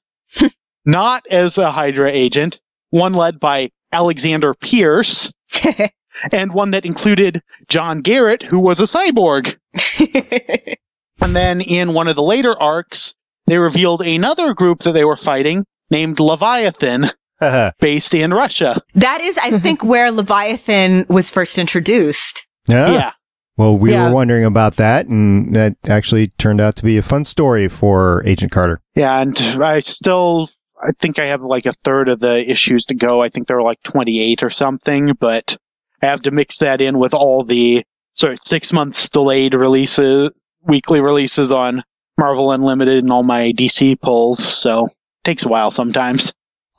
not as a Hydra agent, one led by Alexander Pierce, and one that included John Garrett, who was a cyborg. and then in one of the later arcs, they revealed another group that they were fighting named Leviathan, based in Russia. That is, I think, where Leviathan was first introduced. Yeah. Yeah. Well, we Yeah. were wondering about that, and that actually turned out to be a fun story for Agent Carter. Yeah, and I still, I think I have like a third of the issues to go. I think there were like 28 or something, but I have to mix that in with all the sort of six months delayed releases, weekly releases on Marvel Unlimited and all my DC pulls. So takes a while sometimes.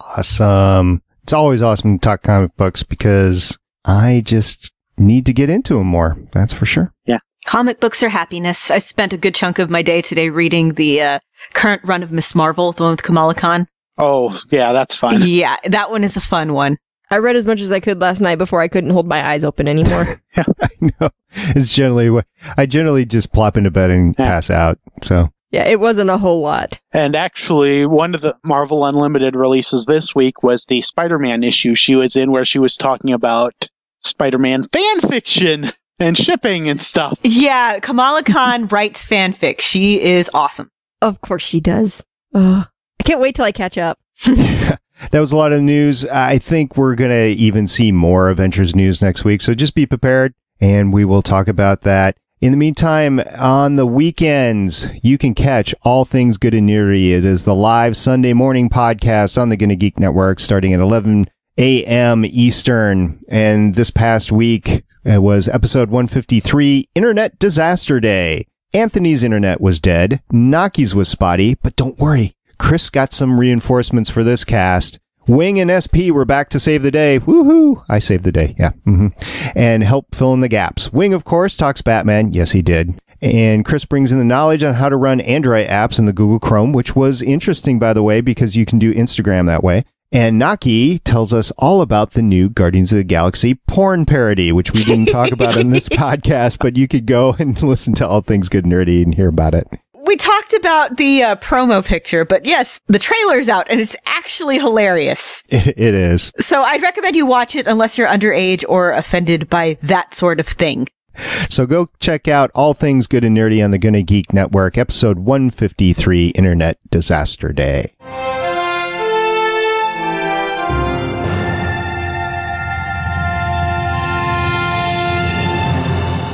Awesome. It's always awesome to talk comic books because I just need to get into them more. That's for sure. Yeah. Comic books are happiness. I spent a good chunk of my day today reading the uh, current run of Miss Marvel, the one with Kamala Khan. Oh, yeah, that's fun. Yeah, that one is a fun one. I read as much as I could last night before I couldn't hold my eyes open anymore. I know. It's generally what I generally just plop into bed and pass out. So yeah, it wasn't a whole lot. And actually, one of the Marvel Unlimited releases this week was the Spider Man issue she was in, where she was talking about Spider Man fan fiction and shipping and stuff. Yeah, Kamala Khan writes fanfic. She is awesome. Of course she does. Ugh. I can't wait till I catch up. that was a lot of news. I think we're going to even see more Avengers news next week. So just be prepared and we will talk about that. In the meantime, on the weekends, you can catch all things good and nerdy. It is the live Sunday morning podcast on the Gonna Geek Network starting at 11 a.m. Eastern. And this past week it was episode 153, Internet Disaster Day. Anthony's internet was dead. Naki's was spotty, but don't worry. Chris got some reinforcements for this cast. Wing and SP were back to save the day. Woohoo! I saved the day. Yeah. hmm And help fill in the gaps. Wing, of course, talks Batman. Yes, he did. And Chris brings in the knowledge on how to run Android apps in the Google Chrome, which was interesting, by the way, because you can do Instagram that way. And Naki tells us all about the new Guardians of the Galaxy porn parody, which we didn't talk about in this podcast, but you could go and listen to All Things Good and Nerdy and hear about it. We talked about the uh, promo picture, but yes, the trailer's out and it's actually hilarious. It is. So I'd recommend you watch it unless you're underage or offended by that sort of thing. So go check out All Things Good and Nerdy on the Gonna Geek Network, episode 153, Internet Disaster Day.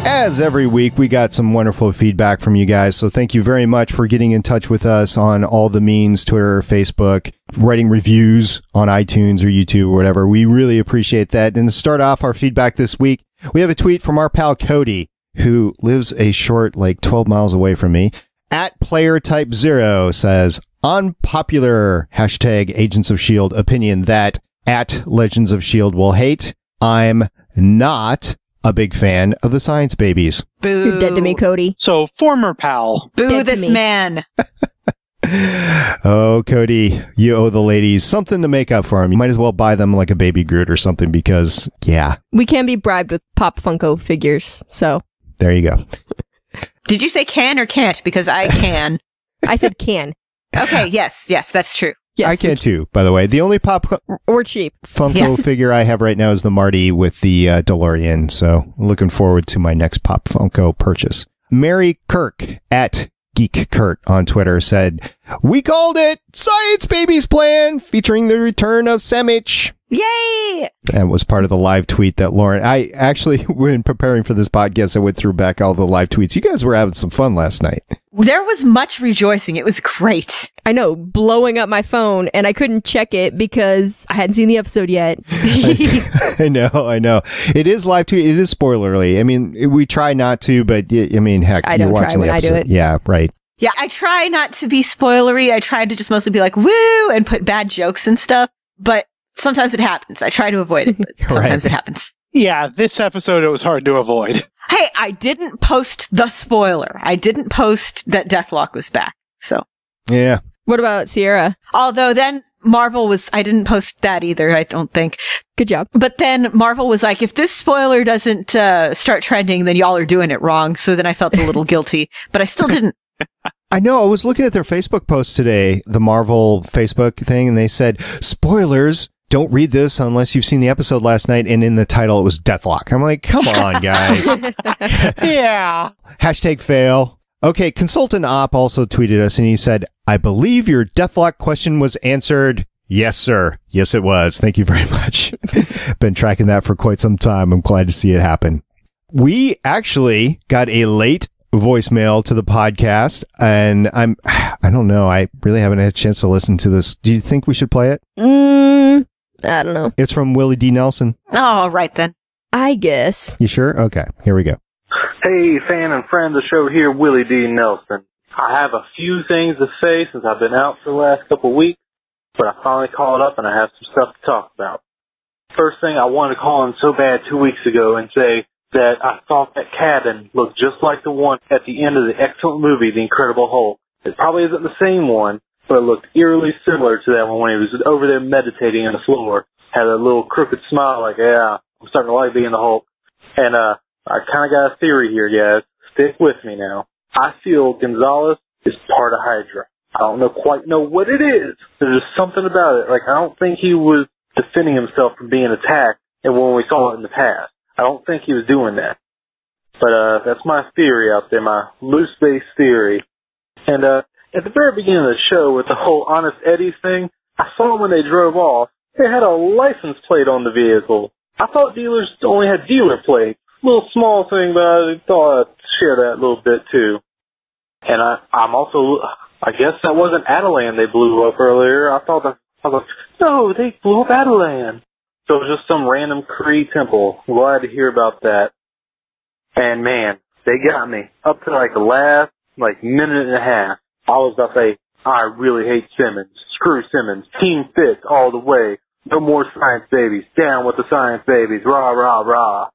As every week, we got some wonderful feedback from you guys. So thank you very much for getting in touch with us on all the means Twitter, Facebook, writing reviews on iTunes or YouTube or whatever. We really appreciate that. And to start off our feedback this week, we have a tweet from our pal Cody, who lives a short, like 12 miles away from me. At player type zero says, unpopular hashtag agents of shield opinion that at legends of shield will hate. I'm not a big fan of the science babies. Boo. You're dead to me, Cody. So, former pal. Boo Dead this man. Oh, Cody, you owe the ladies something to make up for them. You might as well buy them like a baby Groot or something because, yeah, We can be bribed with Pop Funko figures, so there you go. Did you say can or can't? Because I can. I said can. okay, yes, yes, that's true. Yes, I can too, by the way. The only Pop or cheap. Funko Yes. figure I have right now is the Marty with the uh, DeLorean. So looking forward to my next Pop Funko purchase. Mary Kirk at Geek Kurt on Twitter said, We called it Science Babies Plan featuring the return of Semich." Yay! That was part of the live tweet that Lauren, I actually, when preparing for this podcast, I went through back all the live tweets. You guys were having some fun last night. There was much rejoicing. It was great. I know, blowing up my phone, and I couldn't check it because I hadn't seen the episode yet. I know, I know. It is live tweet. It is spoilerly. I mean, we try not to, but y- I mean, heck, I you're don't try watching when the I do episode. it. Yeah, right. Yeah, I try not to be spoilery. I try to just mostly be like, woo, and put bad jokes and stuff. But sometimes it happens. I try to avoid it, but sometimes it happens. Yeah, this episode it was hard to avoid. Hey, I didn't post the spoiler. I didn't post that Deathlok was back. So, Yeah. What about Sierra? although then Marvel was, I didn't post that either, I don't think. Good job. But then Marvel was like, if this spoiler doesn't uh, start trending, then y'all are doing it wrong. So then I felt a little guilty, but I still didn't. I know. I was looking at their Facebook post today, the Marvel Facebook thing, and they said, spoilers. Don't read this unless you've seen the episode last night. And in the title, it was Deathlok. I'm like, come on, guys. yeah. Hashtag fail. Okay, consultant op also tweeted us and he said, I believe your Deathlok question was answered. Yes, sir. Yes, it was. Thank you very much. Been tracking that for quite some time. I'm glad to see it happen. We actually got a late voicemail to the podcast and I'm, I don't know. I really haven't had a chance to listen to this. Do you think we should play it? Mm, I don't know. It's from Willie D. Nelson. Oh, right then. I guess. You sure? Okay, here we go. Hey, fan and friend of the show here, Willie D. Nelson. I have a few things to say since I've been out for the last couple of weeks, but I finally called up and I have some stuff to talk about. First thing, I wanted to call in so bad two weeks ago and say that I thought that cabin looked just like the one at the end of the excellent movie, The Incredible Hulk. It probably isn't the same one, but it looked eerily similar to that one when he was over there meditating on the floor. Had a little crooked smile like, yeah, I'm starting to like being the Hulk. And, uh, I kind of got a theory here, guys. Stick with me now. I feel Gonzales is part of Hydra. I don't know quite know what it is. There's just something about it. Like I don't think he was defending himself from being attacked, and when we saw it in the past, I don't think he was doing that. But uh, that's my theory out there, my loose base theory. And uh, at the very beginning of the show, with the whole Honest Eddie's thing, I saw when they drove off, they had a license plate on the vehicle. I thought dealers only had dealer plates little small thing, but I thought I'd share that a little bit too. And I, I'm also, I guess that wasn't Attilan they blew up earlier. I thought that, I was like, no, they blew up Attilan. So it was just some random Kree temple. Glad to hear about that. And man, they got me up to like the last, like minute and a half. I was about to say, I really hate Simmons. Screw Simmons. Team Fitz all the way. No more science babies. Down with the science babies. Rah, rah, rah.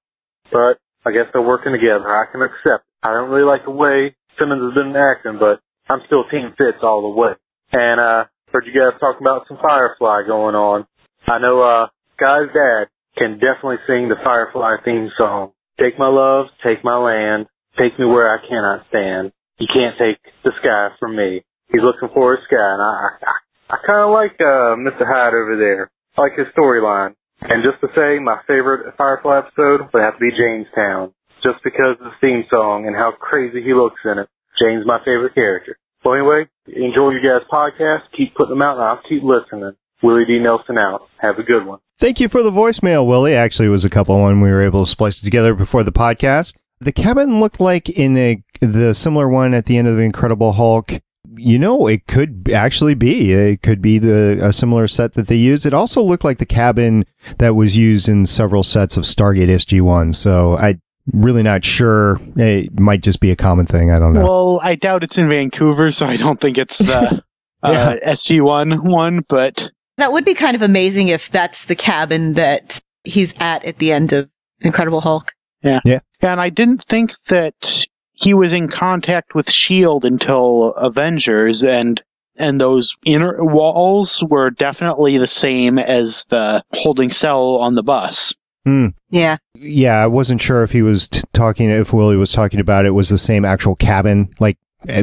But I guess they're working together. I can accept. I don't really like the way Simmons has been acting, but I'm still team Fitz all the way. And uh heard you guys talking about some Firefly going on. I know, uh, Skye's dad can definitely sing the Firefly theme song. Take my love, take my land, take me where I cannot stand. You can't take the sky from me. He's looking for a sky, and I, I, I kind of like, uh, Mr. Hyde over there. I like his storyline. And just to say, my favorite Firefly episode would have to be Jaynestown. Just because of the theme song and how crazy he looks in it. Jayne's my favorite character. So anyway, enjoy your guys' podcast. Keep putting them out and I'll keep listening. Willie D. Nelson out. Have a good one. Thank you for the voicemail, Willie. Actually, it was a couple when we were able to splice it together before the podcast. The cabin looked like in a the similar one at the end of the Incredible Hulk. You know, it could actually be. It could be the a similar set that they used. It also looked like the cabin that was used in several sets of Stargate SG One. So I really not sure. It might just be a common thing. I don't know. Well, I doubt it's in Vancouver, so I don't think it's the uh, SG1 one, but That would be kind of amazing if that's the cabin that he's at at the end of Incredible Hulk. yeah. Yeah. And I didn't think that he was in contact with Shield until Avengers and and those inner walls were definitely the same as the holding cell on the bus. Hmm. Yeah. Yeah, I wasn't sure if he was t- talking, if Willie was talking about it was the same actual cabin, like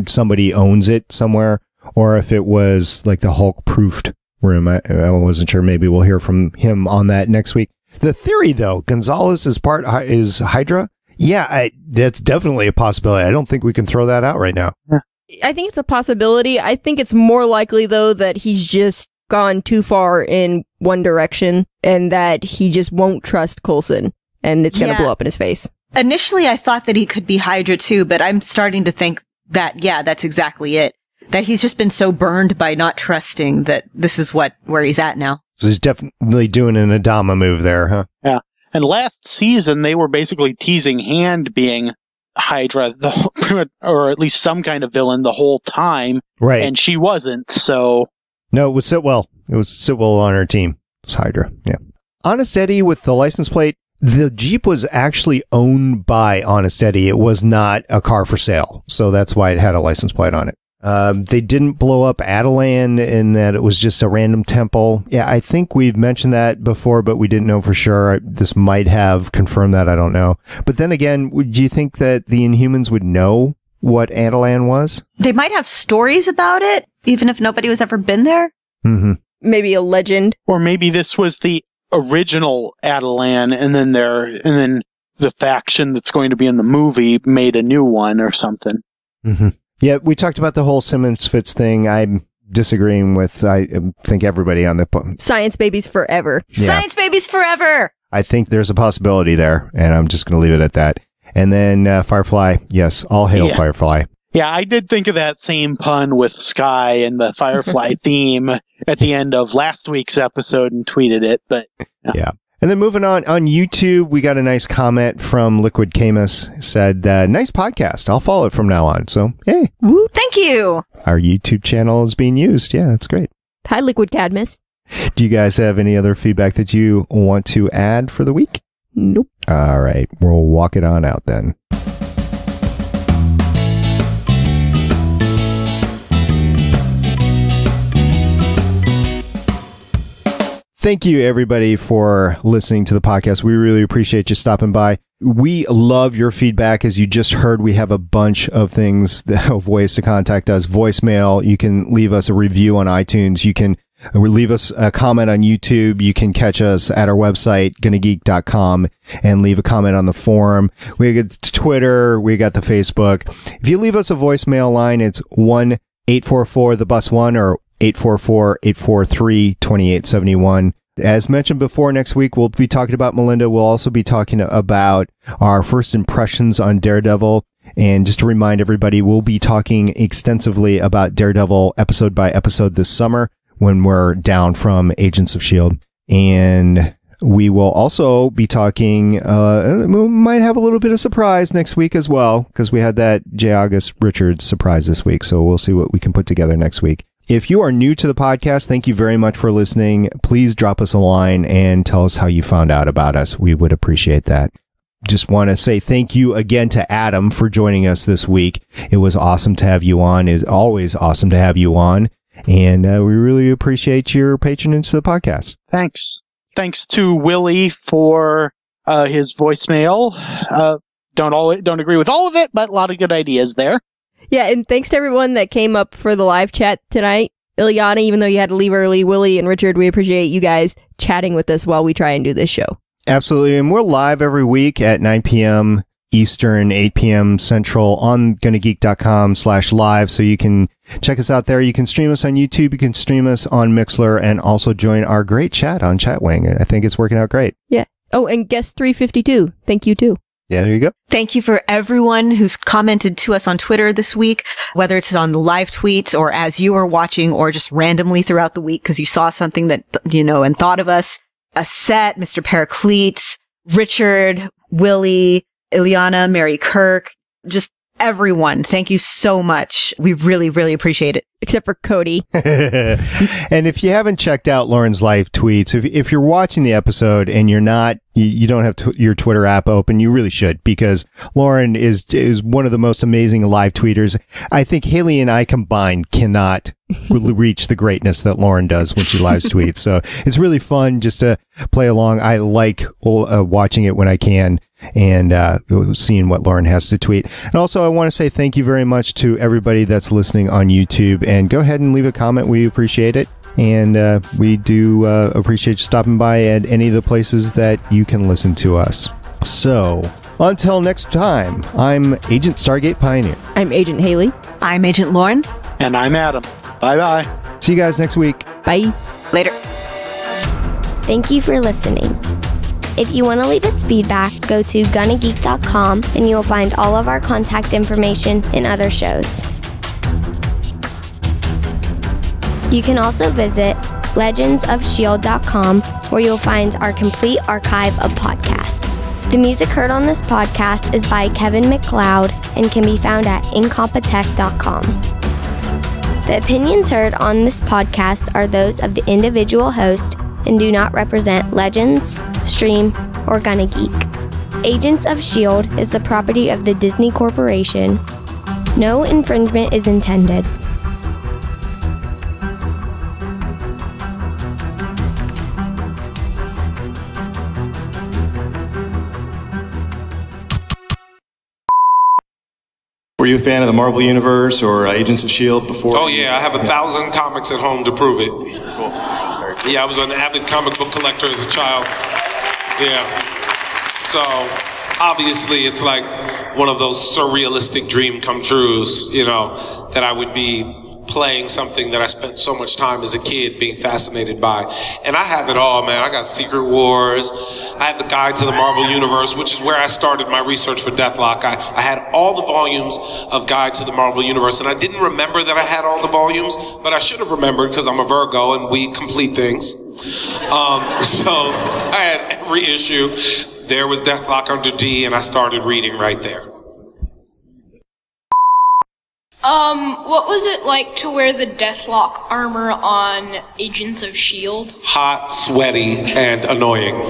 somebody owns it somewhere, or if it was like the Hulk proofed room. I, I wasn't sure. Maybe we'll hear from him on that next week. The theory, though, Gonzales is part is Hydra. Yeah, I, that's definitely a possibility. I don't think we can throw that out right now. I think it's a possibility. I think it's more likely though that he's just gone too far in one direction and that he just won't trust Coulson and it's gonna blow up in his face. Initially, I thought that he could be Hydra too, but I'm starting to think that, yeah, that's exactly it. That he's just been so burned by not trusting that this is what, where he's at now. So he's definitely doing an Adama move there, huh? Yeah. And last season they were basically teasing Hand being Hydra the or at least some kind of villain the whole time. Right. And she wasn't, so No, it was Sitwell. It was Sitwell on her team. It was Hydra. Yeah. Honest Eddie with the license plate. The Jeep was actually owned by Honest Eddie. It was not a car for sale. So that's why it had a license plate on it. Um, they didn't blow up Attilan in that it was just a random temple. Yeah, I think we've mentioned that before, but we didn't know for sure. This might have confirmed that. I don't know. But then again, would you think that the Inhumans would know what Attilan was? They might have stories about it, even if nobody has ever been there. Mm-hmm. Maybe a legend. or maybe this was the original Attilan and then there and then the faction that's going to be in the movie made a new one or something. hmm Yeah, we talked about the whole Simmons Fitz thing. I'm disagreeing with, I think, everybody on the. po- Science babies forever. Yeah. Science babies forever! I think there's a possibility there, and I'm just going to leave it at that. And then uh, Firefly, yes, all hail Yeah. Firefly. Yeah, I did think of that same pun with Skye and the Firefly theme at the end of last week's episode and tweeted it, but Yeah. And then moving on on YouTube, we got a nice comment from Liquid Camus. Said, uh, "Nice podcast. I'll follow it from now on." So, hey, Thank you! our YouTube channel is being used. Yeah, that's great. Hi, Liquid Cadmus. Do you guys have any other feedback that you want to add for the week? Nope. All right, we'll walk it on out then. Thank you, everybody, for listening to the podcast. We really appreciate you stopping by. We love your feedback. As you just heard, we have a bunch of things, of ways to contact us. Voicemail. You can leave us a review on iTunes. You can leave us a comment on YouTube. You can catch us at our website, gonnageek.com, and leave a comment on the forum. We got Twitter. We got the Facebook. If you leave us a voicemail line, it's 1 844 the bus one or 844 843 2871. As mentioned before, next week we'll be talking about Melinda. We'll also be talking about our first impressions on Daredevil. And just to remind everybody, we'll be talking extensively about Daredevil episode by episode this summer when we're down from Agents of S.H.I.E.L.D. And we will also be talking, uh, we might have a little bit of surprise next week as well, because we had that J. August Richards surprise this week. So we'll see what we can put together next week. If you are new to the podcast, thank you very much for listening. Please drop us a line and tell us how you found out about us. We would appreciate that. Just want to say thank you again to Adam for joining us this week. It was awesome to have you on. It's always awesome to have you on. And uh, we really appreciate your patronage to the podcast. Thanks. Thanks to Willie for uh, his voicemail. Uh, don't all don't agree with all of it, but a lot of good ideas there. Yeah, and thanks to everyone that came up for the live chat tonight. Ilyana, even though you had to leave early, Willie and Richard, we appreciate you guys chatting with us while we try and do this show. Absolutely. And we're live every week at 9 p.m. Eastern, 8 p.m. Central on gonnageek.com slash live. So you can check us out there. You can stream us on YouTube. You can stream us on Mixlr and also join our great chat on Chatwing. I think it's working out great. Yeah. Oh, and guest 352. Thank you too. Yeah, there you go. Thank you for everyone who's commented to us on Twitter this week, whether it's on the live tweets or as you are watching or just randomly throughout the week because you saw something that, you know, and thought of us. A set, Mr. Paracletes, Richard, Willie, Ileana, Mary Kirk, just everyone. Thank you so much. We really, really appreciate it. Except for Cody. and if you haven't checked out Lauren's live tweets, if, if you're watching the episode and you're not, you, you don't have tw- your Twitter app open, you really should because Lauren is is one of the most amazing live tweeters. I think Haley and I combined cannot reach the greatness that Lauren does when she live tweets. So it's really fun just to play along. I like uh, watching it when I can and uh, seeing what Lauren has to tweet. And also, I want to say thank you very much to everybody that's listening on YouTube. And go ahead and leave a comment. We appreciate it. And uh, we do uh, appreciate you stopping by at any of the places that you can listen to us. So, until next time, I'm Agent Stargate Pioneer. I'm Agent Haley. I'm Agent Lauren. And I'm Adam. Bye bye. See you guys next week. Bye. Later. Thank you for listening. If you want to leave us feedback, go to gonnageek.com and you will find all of our contact information and other shows. You can also visit legendsofshield.com where you'll find our complete archive of podcasts. The music heard on this podcast is by Kevin MacLeod and can be found at incompetech.com. The opinions heard on this podcast are those of the individual host and do not represent Legends, Stream, or Gonna Geek. Agents of S.H.I.E.L.D. is the property of the Disney Corporation. No infringement is intended. Were you a fan of the Marvel Universe or uh, Agents of S.H.I.E.L.D. before? Oh, yeah, I have a thousand comics at home to prove it. Cool. Yeah, I was an avid comic book collector as a child. Yeah. So obviously, it's like one of those surrealistic dream come trues, you know, that I would be playing something that I spent so much time as a kid being fascinated by. And I have it all, man. I got Secret Wars. I have the Guide to the Marvel Universe, which is where I started my research for Deathlok. I, I had all the volumes of Guide to the Marvel Universe, and I didn't remember that I had all the volumes, but I should have remembered because I'm a Virgo and we complete things. Um, so I had every issue. There was Deathlok under D, and I started reading right there. Um, what was it like to wear the Deathlok armor on Agents of S.H.I.E.L.D.? Hot, sweaty, and annoying.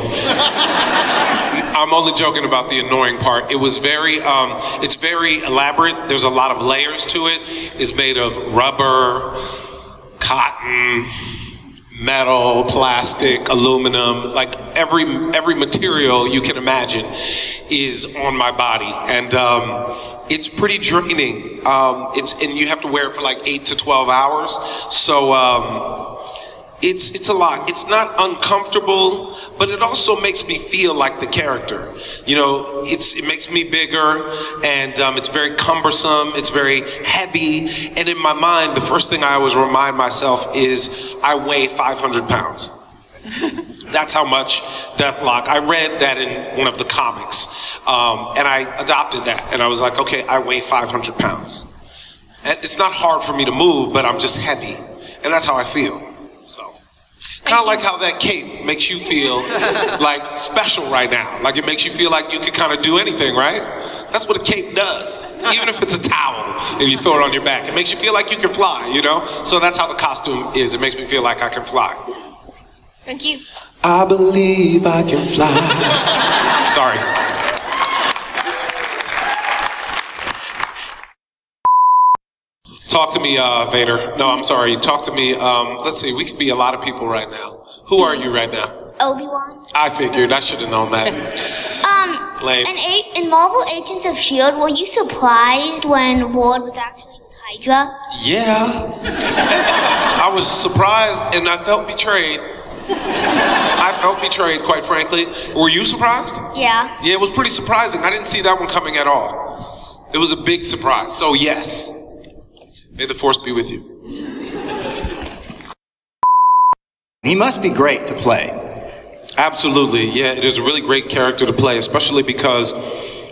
I'm only joking about the annoying part. It was very, um, it's very elaborate. There's a lot of layers to it. It's made of rubber, cotton, metal, plastic, aluminum, like every every material you can imagine is on my body, and um, it's pretty draining. Um, it's and you have to wear it for like eight to twelve hours, so um, it's it's a lot. It's not uncomfortable, but it also makes me feel like the character. You know, it's it makes me bigger, and um, it's very cumbersome. It's very heavy, and in my mind, the first thing I always remind myself is I weigh 500 pounds. That's how much Deathlok. I read that in one of the comics, um, and I adopted that, and I was like, okay, I weigh 500 pounds. And it's not hard for me to move, but I'm just heavy, and that's how I feel. So, kind of like how that cape makes you feel like special right now. Like it makes you feel like you can kind of do anything, right? That's what a cape does. Even if it's a towel and you throw it on your back, it makes you feel like you can fly, you know? So that's how the costume is. It makes me feel like I can fly. Thank you. I believe I can fly. Sorry. Talk to me, uh, Vader. No, I'm sorry. Talk to me. Um, let's see. We could be a lot of people right now. Who are you right now? Obi Wan. I figured. I should have known that. Um, Lame. in, a- in Marvel Agents of S.H.I.E.L.D., were you surprised when Ward was actually with Hydra? Yeah. I was surprised and I felt betrayed. I felt betrayed, quite frankly. Were you surprised? Yeah. Yeah, it was pretty surprising. I didn't see that one coming at all. It was a big surprise. So, yes. May the force be with you. He must be great to play. Absolutely. Yeah, it is a really great character to play, especially because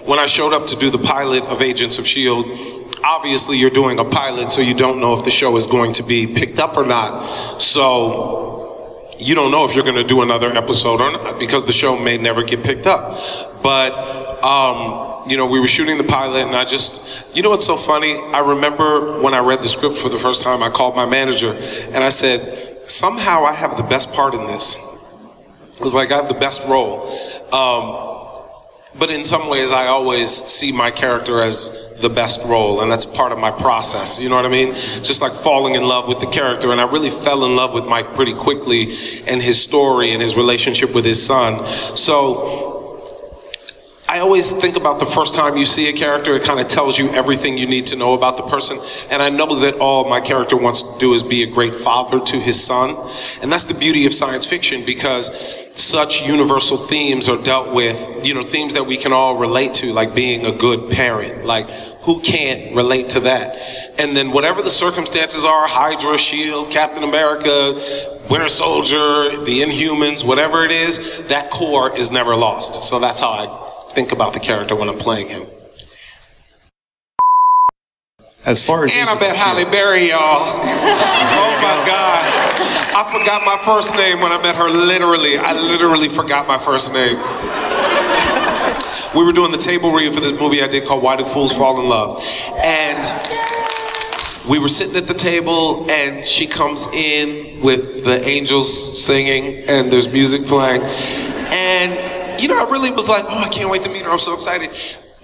when I showed up to do the pilot of Agents of S.H.I.E.L.D., obviously you're doing a pilot, so you don't know if the show is going to be picked up or not. So you don't know if you're going to do another episode or not because the show may never get picked up. But, um, you know, we were shooting the pilot and I just, you know what's so funny? I remember when I read the script for the first time, I called my manager and I said, somehow I have the best part in this. It was like I have the best role. Um, but in some ways, I always see my character as the best role, and that's part of my process. You know what I mean? Just like falling in love with the character, and I really fell in love with Mike pretty quickly and his story and his relationship with his son. So I always think about the first time you see a character, it kind of tells you everything you need to know about the person. And I know that all my character wants to do is be a great father to his son. And that's the beauty of science fiction because such universal themes are dealt with, you know, themes that we can all relate to, like being a good parent. Like, who can't relate to that? And then whatever the circumstances are, Hydra, Shield, Captain America, Winter Soldier, the Inhumans, whatever it is, that core is never lost. So that's how I think about the character when I'm playing him. As far as And I met Halle Berry, y'all. Oh my God. I forgot my first name when I met her, literally. I literally forgot my first name. we were doing the table read for this movie I did called Why Do Fools Fall in Love? And we were sitting at the table, and she comes in with the angels singing, and there's music playing. You know, I really was like, oh, I can't wait to meet her. I'm so excited.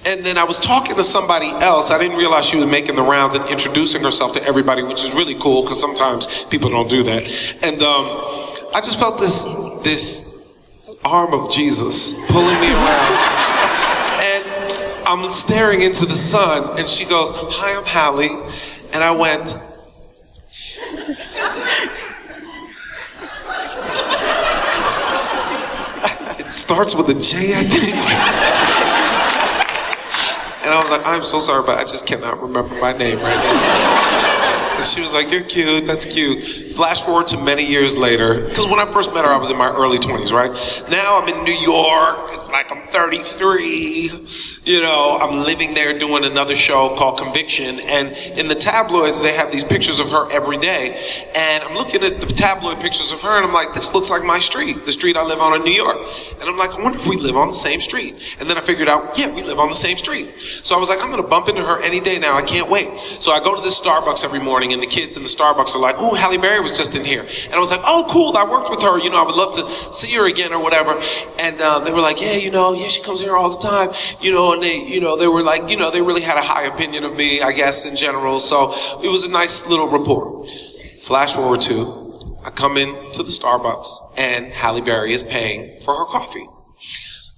And then I was talking to somebody else. I didn't realize she was making the rounds and introducing herself to everybody, which is really cool because sometimes people don't do that. And um, I just felt this this arm of Jesus pulling me around. and I'm staring into the sun, and she goes, "Hi, I'm Halle," and I went. It starts with a J, I think. And I was like, I'm so sorry, but I just cannot remember my name right now. And she was like, You're cute, that's cute. Flash forward to many years later, because when I first met her, I was in my early 20s, right? Now I'm in New York, it's like I'm 33. You know, I'm living there doing another show called Conviction. And in the tabloids, they have these pictures of her every day. And I'm looking at the tabloid pictures of her, and I'm like, This looks like my street, the street I live on in New York. And I'm like, I wonder if we live on the same street. And then I figured out, yeah, we live on the same street. So I was like, I'm gonna bump into her any day now. I can't wait. So I go to this Starbucks every morning, and the kids in the Starbucks are like, "Oh, Halle Berry was just in here," and I was like, "Oh, cool! I worked with her. You know, I would love to see her again or whatever." And uh, they were like, "Yeah, you know, yeah, she comes here all the time." You know, and they, you know, they were like, you know, they really had a high opinion of me, I guess, in general. So it was a nice little rapport. Flash forward to, I come in to the Starbucks, and Halle Berry is paying for her coffee.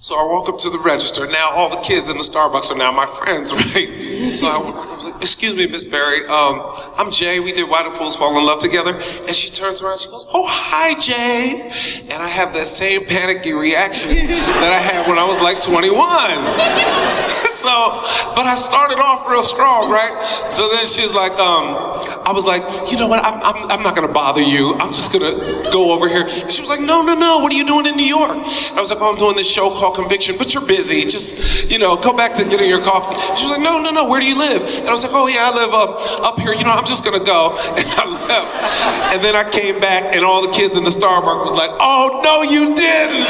So I walk up to the register. Now all the kids in the Starbucks are now my friends, right? So I, I was like, "Excuse me, Miss Berry. Um, I'm Jay. We did Why Do Fools Fall in Love together." And she turns around. She goes, "Oh, hi, Jay." And I have that same panicky reaction that I had when I was like 21. so, but I started off real strong, right? So then she's like, um, I was like, you know what? I'm, I'm, I'm not gonna bother you. I'm just gonna go over here. And she was like, no, no, no. What are you doing in New York? And I was like, oh, I'm doing this show called Conviction, but you're busy. Just, you know, go back to getting your coffee. She was like, no, no, no. Where do you live? And I was like, oh yeah, I live up up here. You know, I'm just gonna go. And I left. And then I came back, and all the kids in the Starbucks was like, oh no, you didn't.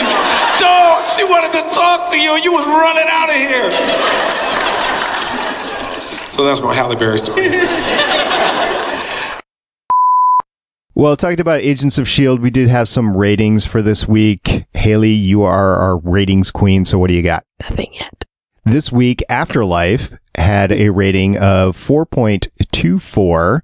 Dog, she wanted to talk to you. You was running out of here. So that's my Halle Berry story. Well, talking about Agents of S.H.I.E.L.D., we did have some ratings for this week. Haley, you are our ratings queen, so what do you got? Nothing yet. This week, Afterlife had a rating of 4.24.